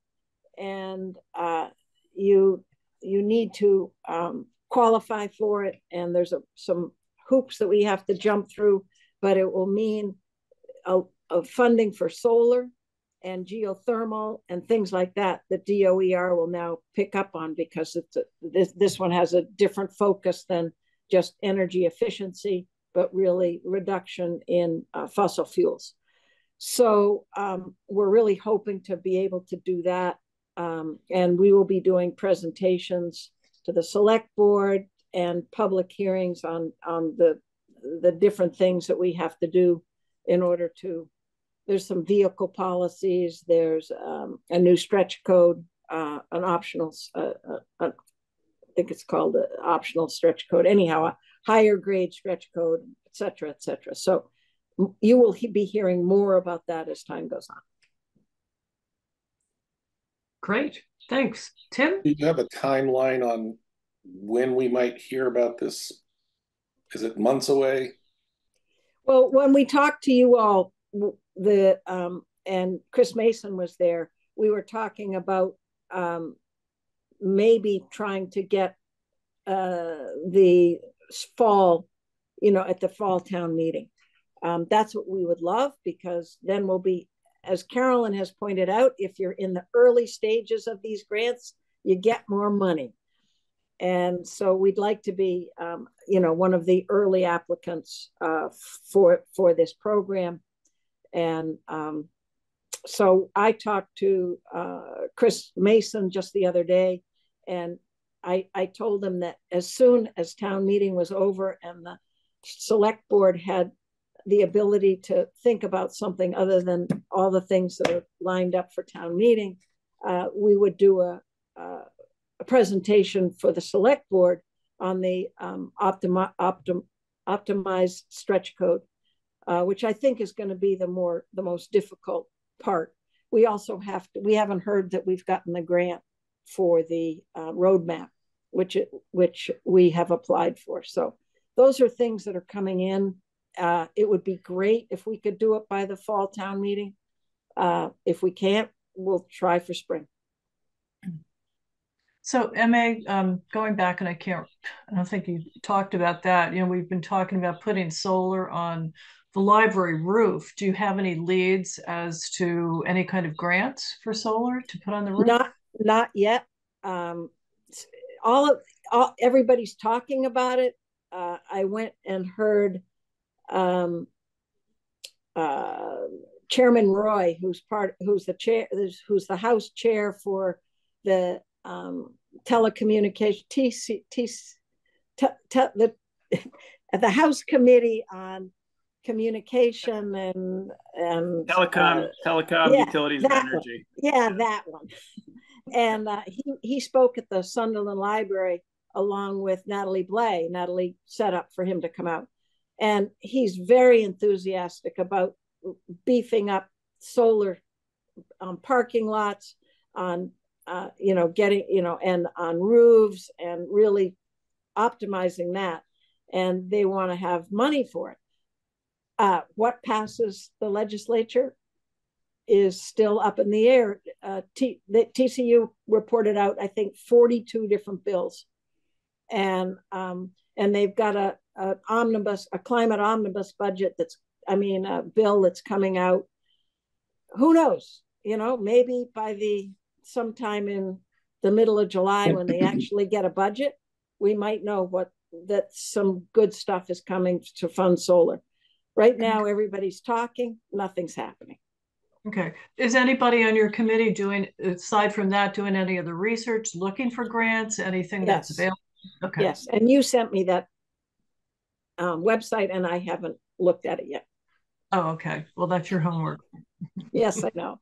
and uh, you you need to um, qualify for it, and there's a, some hoops that we have to jump through, but it will mean a, of funding for solar and geothermal and things like that that DOER will now pick up on because it's a, this, this one has a different focus than just energy efficiency, but really reduction in uh, fossil fuels. So um, we're really hoping to be able to do that. Um, and we will be doing presentations to the select board and public hearings on, on the, the different things that we have to do in order to there's some vehicle policies. There's um, a new stretch code, uh, an optional, uh, uh, I think it's called an optional stretch code. Anyhow, a higher grade stretch code, et cetera, et cetera. So you will be hearing more about that as time goes on. Great, thanks. Tim? Do you have a timeline on when we might hear about this? Is it months away? Well, when we talked to you all, the um, and Chris Mason was there. We were talking about um, maybe trying to get uh, the fall, you know, at the fall town meeting. Um, that's what we would love because then we'll be, as Carolyn has pointed out, if you're in the early stages of these grants, you get more money. And so we'd like to be, um, you know, one of the early applicants uh, for for this program. And um, so I talked to uh, Chris Mason just the other day, and I, I told him that as soon as town meeting was over and the select board had the ability to think about something other than all the things that are lined up for town meeting, uh, we would do a, a, presentation for the select board on the um, optimi- optim- optimized stretch code uh, which I think is going to be the more the most difficult part. We also have to. We haven't heard that we've gotten the grant for the uh, roadmap, which it, which we have applied for. So those are things that are coming in. Uh, it would be great if we could do it by the fall town meeting. Uh, if we can't, we'll try for spring. So MA, um, going back, and I can't, I don't think you talked about that. You know, we've been talking about putting solar on the library roof. Do you have any leads as to any kind of grants for solar to put on the roof? Not, not yet. Um, all of all, everybody's talking about it. Uh, I went and heard um, uh, Chairman Roy, who's part, who's the chair, who's the House chair for the um, telecommunication, TC, TC, te, te, the the House Committee on Communication and and telecom, uh, telecom, yeah, utilities, and energy. One. Yeah, that one. and uh, he he spoke at the Sunderland Library along with Natalie Blais. Natalie set up for him to come out, and he's very enthusiastic about beefing up solar um, parking lots on uh, you know getting you know and on roofs and really optimizing that. And they want to have money for it. Uh, what passes the legislature is still up in the air. Uh, T- the tcu reported out i think 42 different bills. And um, and they've got a, a omnibus a climate omnibus budget that's I mean, a bill that's coming out. Who knows? You know, maybe by the sometime in the middle of July when they actually get a budget, we might know what that some good stuff is coming to fund solar. Right now, everybody's talking, nothing's happening. Okay. Is anybody on your committee doing, aside from that, doing any of the research, looking for grants, anything yes. that's available? Okay. Yes. And you sent me that um, website and I haven't looked at it yet. Oh, okay. Well, that's your homework. yes, I know.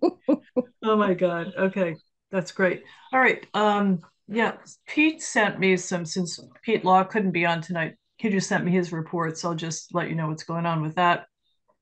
oh my God. Okay. That's great. All right. Um, yeah, Pete sent me some since Pete Law couldn't be on tonight. He just sent me his report, so I'll just let you know what's going on with that.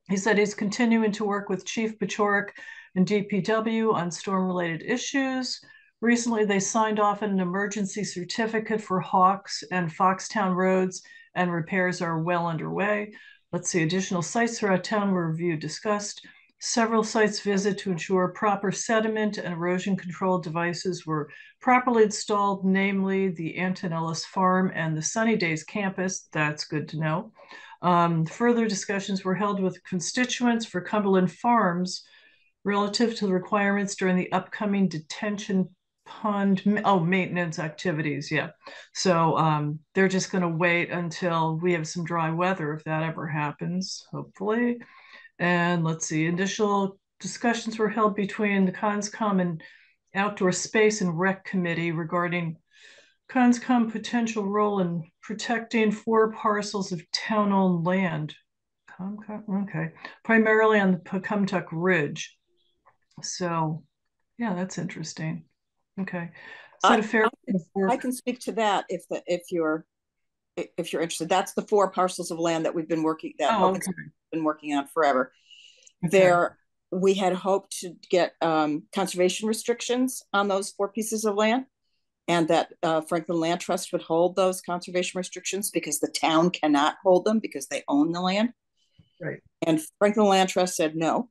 He said he's continuing to work with Chief Pachoric and DPW on storm-related issues. Recently, they signed off an emergency certificate for Hawks and Foxtown roads, and repairs are well underway. Let's see, additional sites throughout town were reviewed, discussed. Several sites visit to ensure proper sediment and erosion control devices were properly installed, namely the Antonellis Farm and the Sunny Days campus. That's good to know. Um, further discussions were held with constituents for Cumberland Farms relative to the requirements during the upcoming detention pond oh maintenance activities yeah. So um they're just going to wait until we have some dry weather if that ever happens hopefully. And let's see initial discussions were held between the conscom and outdoor space and rec committee regarding conscom potential role in protecting four parcels of town-owned land. Okay. Primarily on the Pocumtuck Ridge. So yeah that's interesting Okay. Is that a fair? I, I can speak to that if the if you're if you're interested. That's the four parcels of land that we've been working that oh, okay. been working on forever. Okay. There, we had hoped to get um, conservation restrictions on those four pieces of land, and that uh, Franklin Land Trust would hold those conservation restrictions because the town cannot hold them because they own the land. Right. And Franklin Land Trust said no.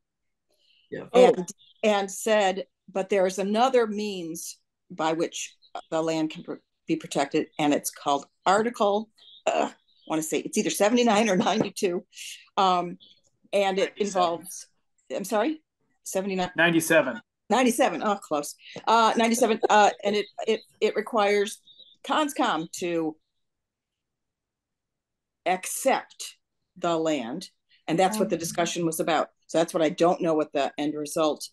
Yeah. And oh. and said but there is another means by which the land can be protected, and it's called Article. Uh, I want to say it's either seventy nine or ninety two, um, and it 97. involves. I'm sorry, 79 97 97 oh close uh 97 uh and it it it requires conscom to accept the land and that's what the discussion was about so that's what i don't know what the end result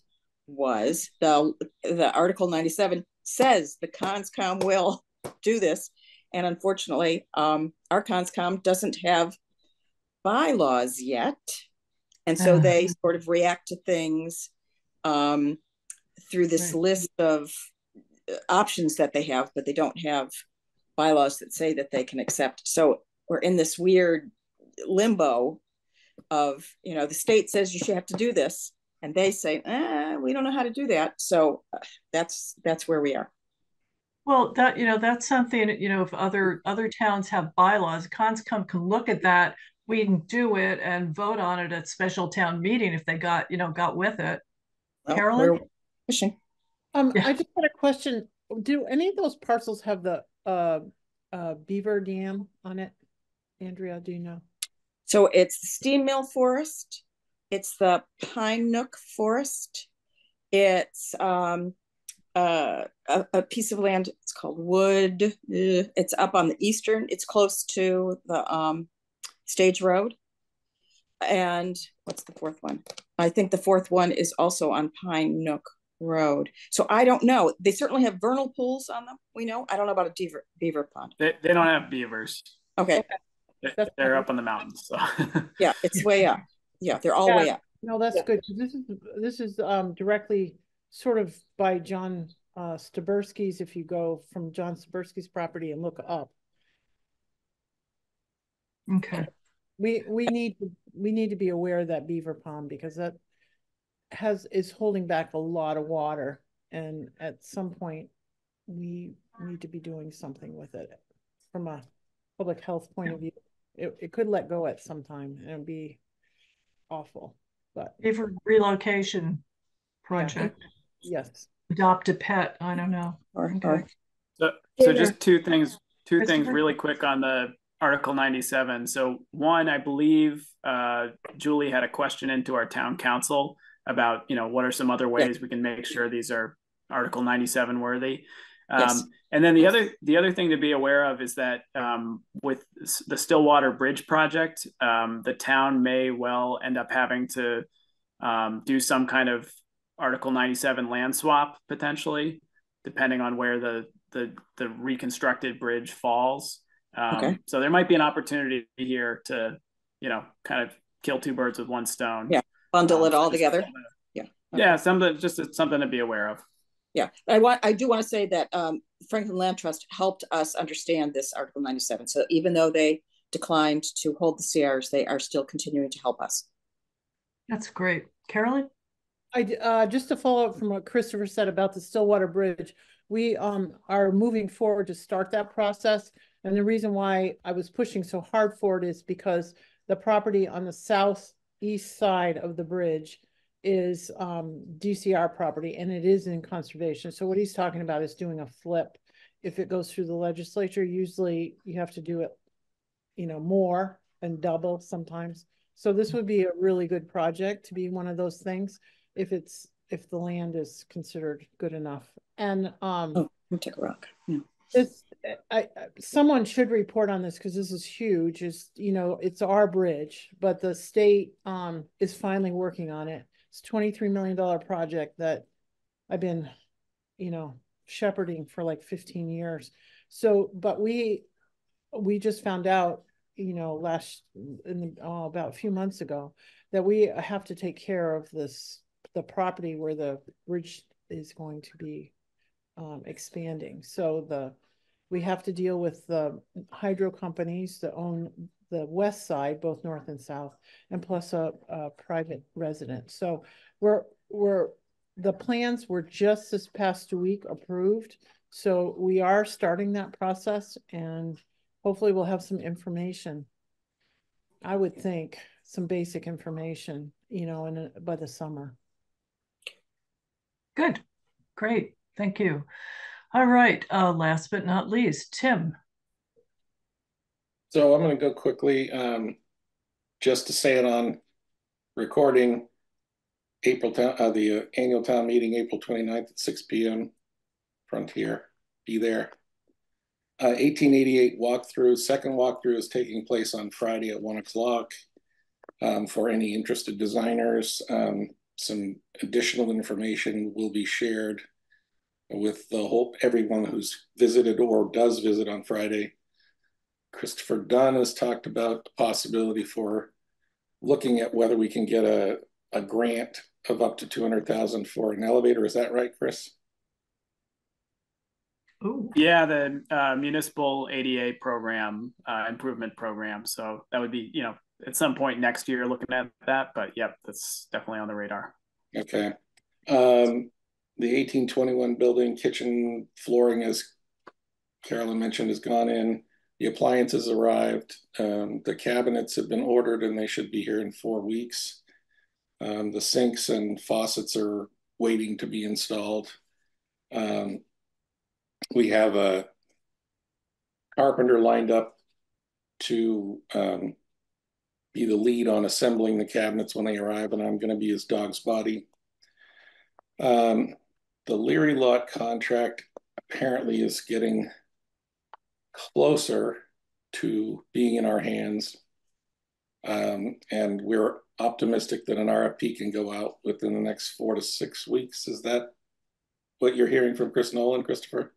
was the the Article 97 says the conscom will do this, and unfortunately, um, our conscom doesn't have bylaws yet, and so uh-huh. they sort of react to things um, through this right. list of uh, options that they have, but they don't have bylaws that say that they can accept. So we're in this weird limbo of you know the state says you should have to do this and they say eh, we don't know how to do that so uh, that's that's where we are well that you know that's something you know if other other towns have bylaws conscom can look at that we can do it and vote on it at special town meeting if they got you know got with it well, carolyn um yeah. i just had a question do any of those parcels have the uh, uh, beaver dam on it? Andrea, do you know? So it's the steam mill forest. It's the pine nook forest. It's um, uh, a, a, piece of land. It's called Wood. It's up on the eastern. It's close to the um, Stage Road. And what's the fourth one? I think the fourth one is also on Pine Nook Road. So I don't know. They certainly have vernal pools on them. We know. I don't know about a beaver beaver pond. They, they don't have beavers. Okay. They're, they're up on the mountains. So. yeah, it's way up. Yeah, they're all yeah. way up. No, that's yeah. good. This is this is um directly sort of by John uh Staberski's if you go from John Staberski's property and look up. Okay. We we need to we need to be aware of that beaver pond because that has is holding back a lot of water and at some point we need to be doing something with it from a public health point of view it, it could let go at some time and it'd be awful but beaver relocation project yes adopt a pet i don't know okay. so so just two things two things really quick on the Article 97. So, one, I believe uh, Julie had a question into our town counsel about, you know, what are some other ways yeah. we can make sure these are Article 97 worthy. Um, yes. And then the other the other thing to be aware of is that um, with the Stillwater Bridge project, um, the town may well end up having to um, do some kind of Article 97 land swap potentially, depending on where the the the reconstructed bridge falls. Um, okay. So there might be an opportunity here to, you know, kind of kill two birds with one stone. Yeah, bundle um, it all together. yeah. Okay. Yeah, something just something to be aware of. Yeah, I want. I do want to say that um, Franklin Land Trust helped us understand this Article 97. So even though they declined to hold the CRs, they are still continuing to help us. That's great, Carolyn. I uh, just to follow up from what Christopher said about the Stillwater Bridge, we um, are moving forward to start that process. And the reason why I was pushing so hard for it is because the property on the southeast side of the bridge is um, DCR property and it is in conservation. So what he's talking about is doing a flip. If it goes through the legislature, usually you have to do it, you know, more and double sometimes. So this would be a really good project to be one of those things if it's if the land is considered good enough. And um, oh, take a rock. Yeah. This I, someone should report on this because this is huge. Is you know it's our bridge, but the state um is finally working on it. It's twenty three million dollar project that I've been, you know, shepherding for like fifteen years. So, but we we just found out, you know, last in the, oh, about a few months ago that we have to take care of this the property where the bridge is going to be um, expanding. So the we have to deal with the hydro companies that own the west side, both north and south, and plus a, a private residence. So we're we're the plans were just this past week approved. So we are starting that process and hopefully we'll have some information. I would think some basic information, you know, in a, by the summer. Good. Great. Thank you. All right. Uh, last but not least, Tim. So I'm going to go quickly um, just to say it on recording. April uh, the uh, annual town meeting, April 29th at 6 p.m. Frontier, be there. Uh, 1888 walkthrough. Second walkthrough is taking place on Friday at one o'clock. Um, for any interested designers, um, some additional information will be shared with the whole everyone who's visited or does visit on Friday. Christopher Dunn has talked about the possibility for looking at whether we can get a, a grant of up to 200,000 for an elevator. Is that right, Chris? Ooh. Yeah, the uh, municipal ADA program, uh, improvement program. So that would be, you know, at some point next year looking at that. But yep, that's definitely on the radar. Okay. Um, the 1821 building kitchen flooring, as Carolyn mentioned, has gone in. The appliances arrived. Um, the cabinets have been ordered and they should be here in four weeks. Um, the sinks and faucets are waiting to be installed. Um, we have a carpenter lined up to um, be the lead on assembling the cabinets when they arrive, and I'm going to be his dog's body. Um, the Leary lot contract apparently is getting closer to being in our hands. Um, and we're optimistic that an RFP can go out within the next four to six weeks. Is that what you're hearing from Chris Nolan, Christopher?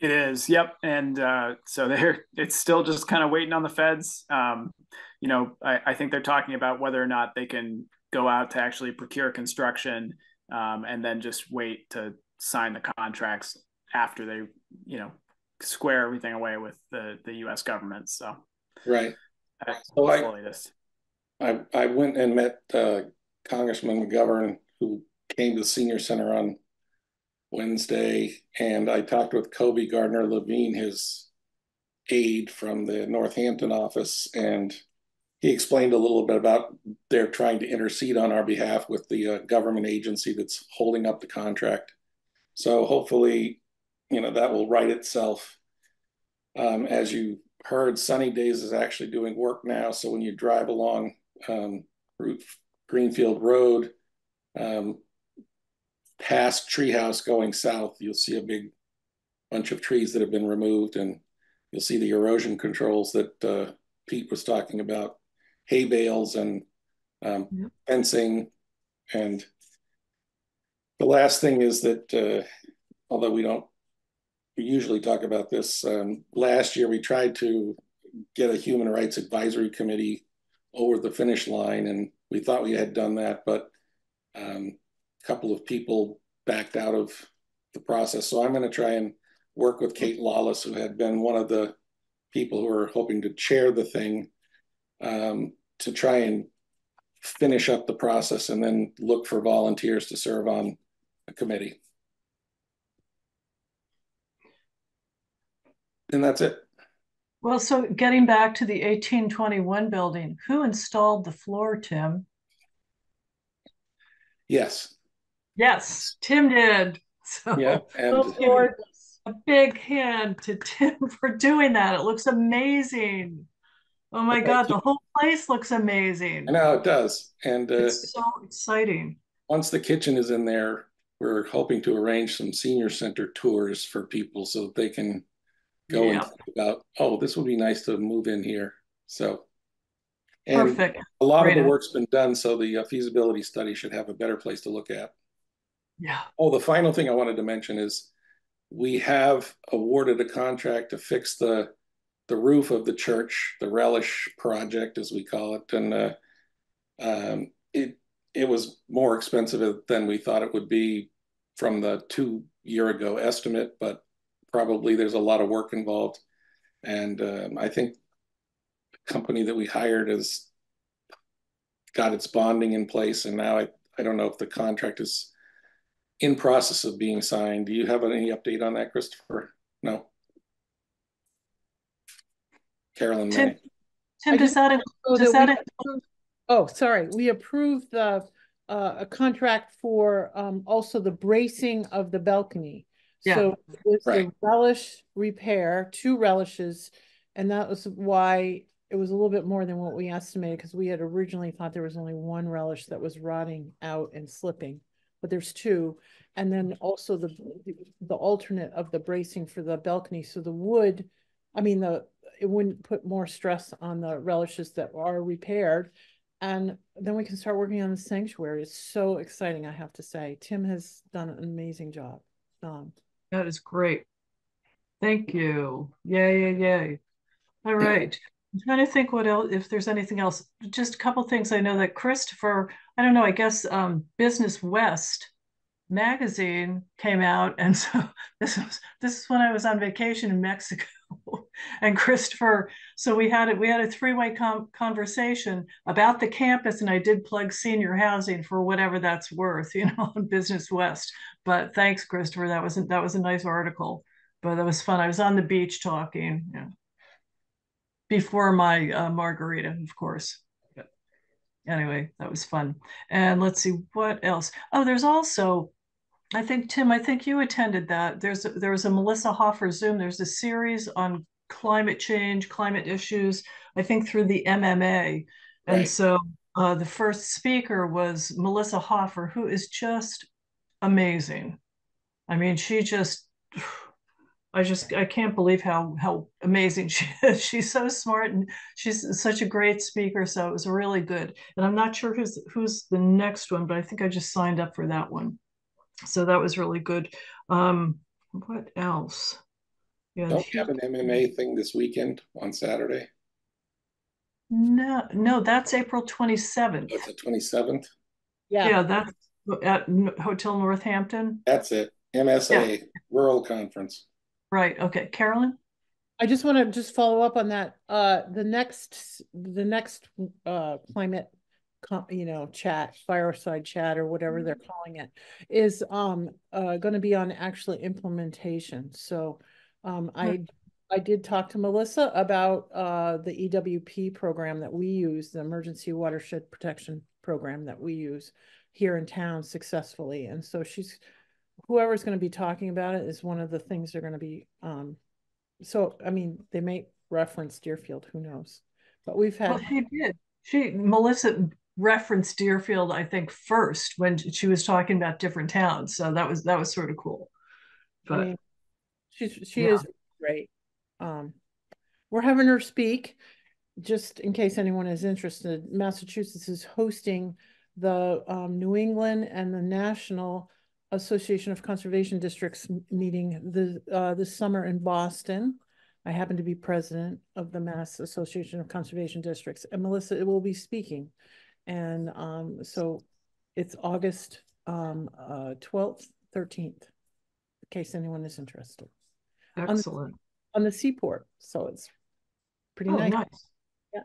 It is, yep. And uh, so they're it's still just kind of waiting on the feds. Um, you know, I, I, think they're talking about whether or not they can go out to actually procure construction um, and then just wait to sign the contracts after they, you know, square everything away with the the U.S. government. So, right. so I, I, I went and met uh, Congressman McGovern, who came to the senior center on Wednesday, and I talked with Kobe Gardner Levine, his aide from the Northampton office, and he explained a little bit about they're trying to intercede on our behalf with the uh, government agency that's holding up the contract. So hopefully, you know, that will right itself. Um, as you heard, Sunny Days is actually doing work now. So when you drive along um, Greenfield Road, um, past Treehouse going south, you'll see a big bunch of trees that have been removed, and you'll see the erosion controls that uh, Pete was talking about hay bales and um, fencing. And the last thing is that, uh, although we don't we usually talk about this, um, last year we tried to get a human rights advisory committee over the finish line, and we thought we had done that, but um, a couple of people backed out of the process. So I'm going to try and work with Kate Lawless, who had been one of the people who are hoping to chair the thing um, to try and finish up the process and then look for volunteers to serve on a committee. And that's it. Well, so getting back to the 1821 building, who installed the floor, Tim? Yes. Yes, Tim did. So yeah, and a big hand to Tim for doing that. It looks amazing. Oh my God, the whole place looks amazing. I know it does. And uh, it's so exciting. Once the kitchen is in there, we're hoping to arrange some senior center tours for people so that they can go yeah. and think about, oh, this would be nice to move in here. So, and perfect. A lot Great. of the work's been done, so the uh, feasibility study should have a better place to look at. Yeah. Oh, the final thing I wanted to mention is we have awarded a contract to fix the the roof of the church, the relish project, as we call it, and uh, um, it it was more expensive than we thought it would be from the two year ago estimate, but probably there's a lot of work involved, and um, I think the company that we hired has got its bonding in place, and now I I don't know if the contract is in process of being signed. Do you have any update on that, Christopher? No. Carolyn Tim, May. Tim, does that, does that, approved, oh, sorry, we approved the, uh, a contract for, um, also the bracing of the balcony. Yeah. So with right. the relish repair, two relishes, and that was why it was a little bit more than what we estimated because we had originally thought there was only one relish that was rotting out and slipping, but there's two. And then also the the alternate of the bracing for the balcony. So the wood, I mean the it wouldn't put more stress on the relishes that are repaired. And then we can start working on the sanctuary. It's so exciting, I have to say. Tim has done an amazing job. Um, that is great. Thank you. Yay, yay, yay. All right. I'm trying to think what else, if there's anything else. Just a couple things I know that Christopher, I don't know, I guess um, Business West magazine came out. And so this was, this is when I was on vacation in Mexico. And Christopher. So we had it. We had a three-way conversation about the campus, and I did plug senior housing for whatever that's worth, you know, on Business West. But thanks, Christopher. That was a, that was a nice article. But that was fun. I was on the beach talking. Yeah. Before my uh, margarita, of course. But anyway, that was fun. And let's see what else. Oh, there's also I think Tim, I think you attended that. There's a, there was a Melissa Hoffer Zoom. There's a series on climate change, climate issues. I think through the MMA, and right. so uh, the first speaker was Melissa Hoffer, who is just amazing. I mean, she just I just I can't believe how how amazing she is. She's so smart and she's such a great speaker. So it was really good. And I'm not sure who's who's the next one, but I think I just signed up for that one. So that was really good. Um, what else? Yeah, don't you have an MMA thing this weekend on Saturday? No, no, that's April 27th. That's the 27th. Yeah, yeah, that's at Hotel Northampton. That's it. MSA yeah. Rural Conference. Right. Okay. Carolyn? I just want to just follow up on that. Uh, the next, the next uh, climate, you know, chat, fireside chat, or whatever they're mm-hmm. calling it, is um uh, going to be on actually implementation. So, um, I I did talk to Melissa about uh the EWP program that we use, the Emergency Watershed Protection Program that we use here in town successfully, and so she's whoever's going to be talking about it is one of the things they're going to be um so i mean they may reference deerfield who knows? But we've had well, she did. She melissa referenced deerfield i think first when she was talking about different towns. So that was that was sort of cool but I mean, she's she yeah. is great um we're having her speak just in case anyone is interested massachusetts is hosting the um, new england and the national Association of Conservation Districts meeting the, uh, this summer in Boston. I happen to be president of the Mass Association of Conservation Districts, and Melissa will be speaking. And um, so it's August um, uh, 12th, 13th, in case anyone is interested. Excellent. On the, on the seaport. So it's pretty oh, nice. nice. Yeah.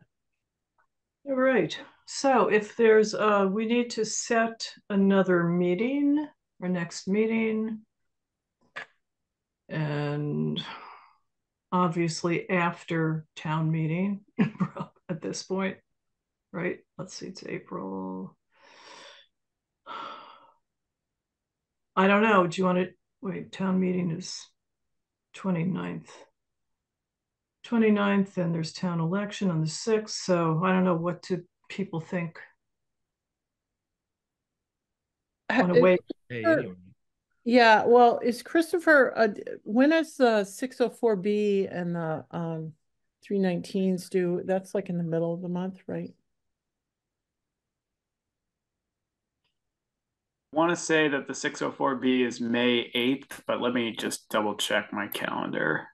All right. So if there's, uh, we need to set another meeting our next meeting. And obviously after town meeting at this point, right? Let's see, it's April. I don't know. Do you want to wait? Town meeting is 29th. 29th, and there's town election on the 6th. So I don't know what do people think. Want to wait? Hey, anyway. Yeah, well, is Christopher, uh, when is the 604B and the um 319s due? That's like in the middle of the month, right? Want to say that the 604B is May 8th, but let me just double check my calendar.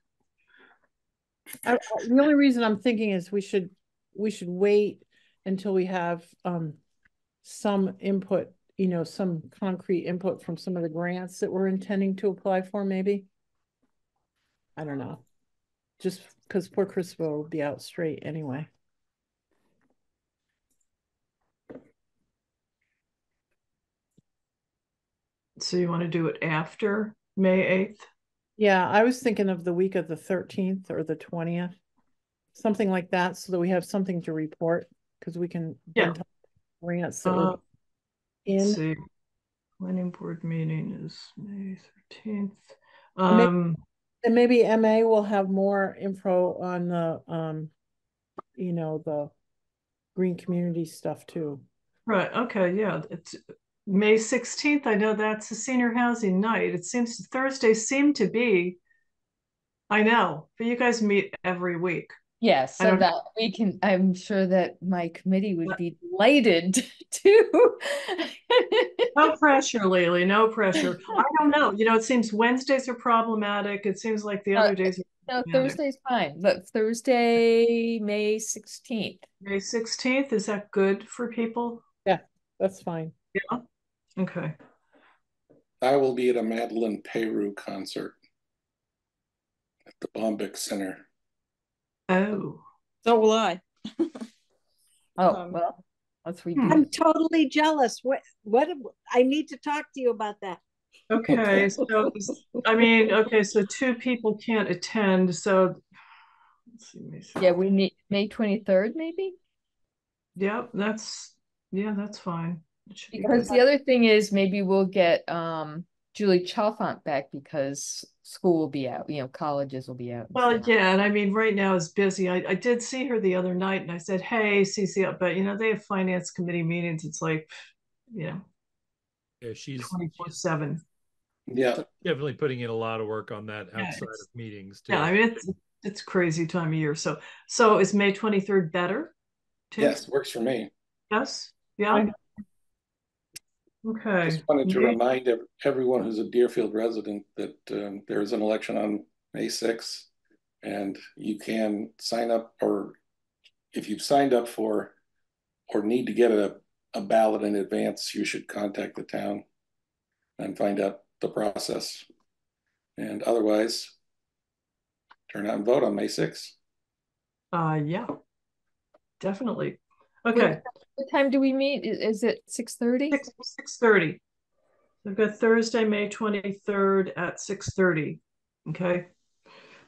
I, the only reason I'm thinking is we should we should wait until we have um some input you know, some concrete input from some of the grants that we're intending to apply for, maybe? I don't know. Just because poor Christopher will be out straight anyway. So you want to do it after May 8th? Yeah, I was thinking of the week of the 13th or the 20th, something like that, so that we have something to report because we can yeah. grants that uh, in. Let's see. Planning board meeting is May 13th. Um, and maybe MA will have more info on the, um, you know, the green community stuff too. Right. Okay. Yeah. It's May 16th. I know that's the senior housing night. It seems Thursday seem to be, I know, but you guys meet every week. Yes, so that we can, I'm sure that my committee would be delighted to. no pressure, Lily, no pressure. I don't know. You know, it seems Wednesdays are problematic. It seems like the uh, other days No, Thursday's fine, but Thursday, May 16th. May 16th, is that good for people? Yeah, that's fine. Yeah. Okay. I will be at a Madeleine Peyroux concert at the Bombyx Center. Oh. So will I. oh, um, well, let's read. I'm totally jealous. What, what, I need to talk to you about that. Okay. so, I mean, okay, so two people can't attend. So, see, yeah, we need May 23rd, maybe? Yep, that's, yeah, that's fine. Because the other thing is maybe we'll get, um, Julie Chalfant back because school will be out, you know, colleges will be out. Well, yeah, and I mean, right now is busy. I, I did see her the other night and I said, hey, CC, but you know, they have finance committee meetings. It's like, you know, yeah, she's 24 7. Yeah. Definitely putting in a lot of work on that outside yeah, of meetings too. Yeah, I mean it's it's crazy time of year. So so is May 23rd better? Too? Yes, works for me. Yes. Yeah. Okay. Just wanted to remind everyone who's a Deerfield resident that um, there is an election on May 6th, and you can sign up, or if you've signed up for or need to get a, a ballot in advance, you should contact the town and find out the process. And otherwise, turn out and vote on May 6th. Uh, yeah, definitely. Okay. What time do we meet? Is, it 6.30? 6, 6.30. I've got Thursday, May 23rd at 6.30. Okay.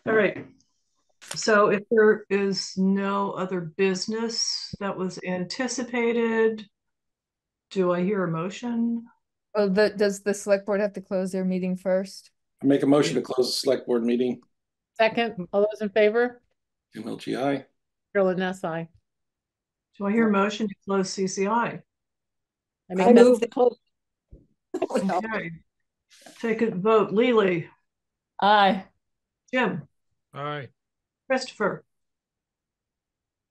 All right. So if there is no other business that was anticipated, do I hear a motion? Oh, the, does the select board have to close their meeting first? I make a motion to close the select board meeting. Second, all those in favor? MLGI. Carolyn Ness, aye. Do I hear a motion to close CCI? I, I move the close. Okay. Take a vote. Lily. Aye. Jim. Aye. Christopher.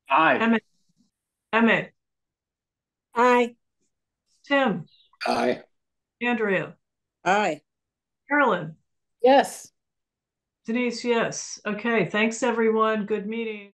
Aye. Emmett. Emmett. Aye. Tim. Aye. Andrea. Aye. Carolyn. Yes. Denise, yes. Okay. Thanks, everyone. Good meeting.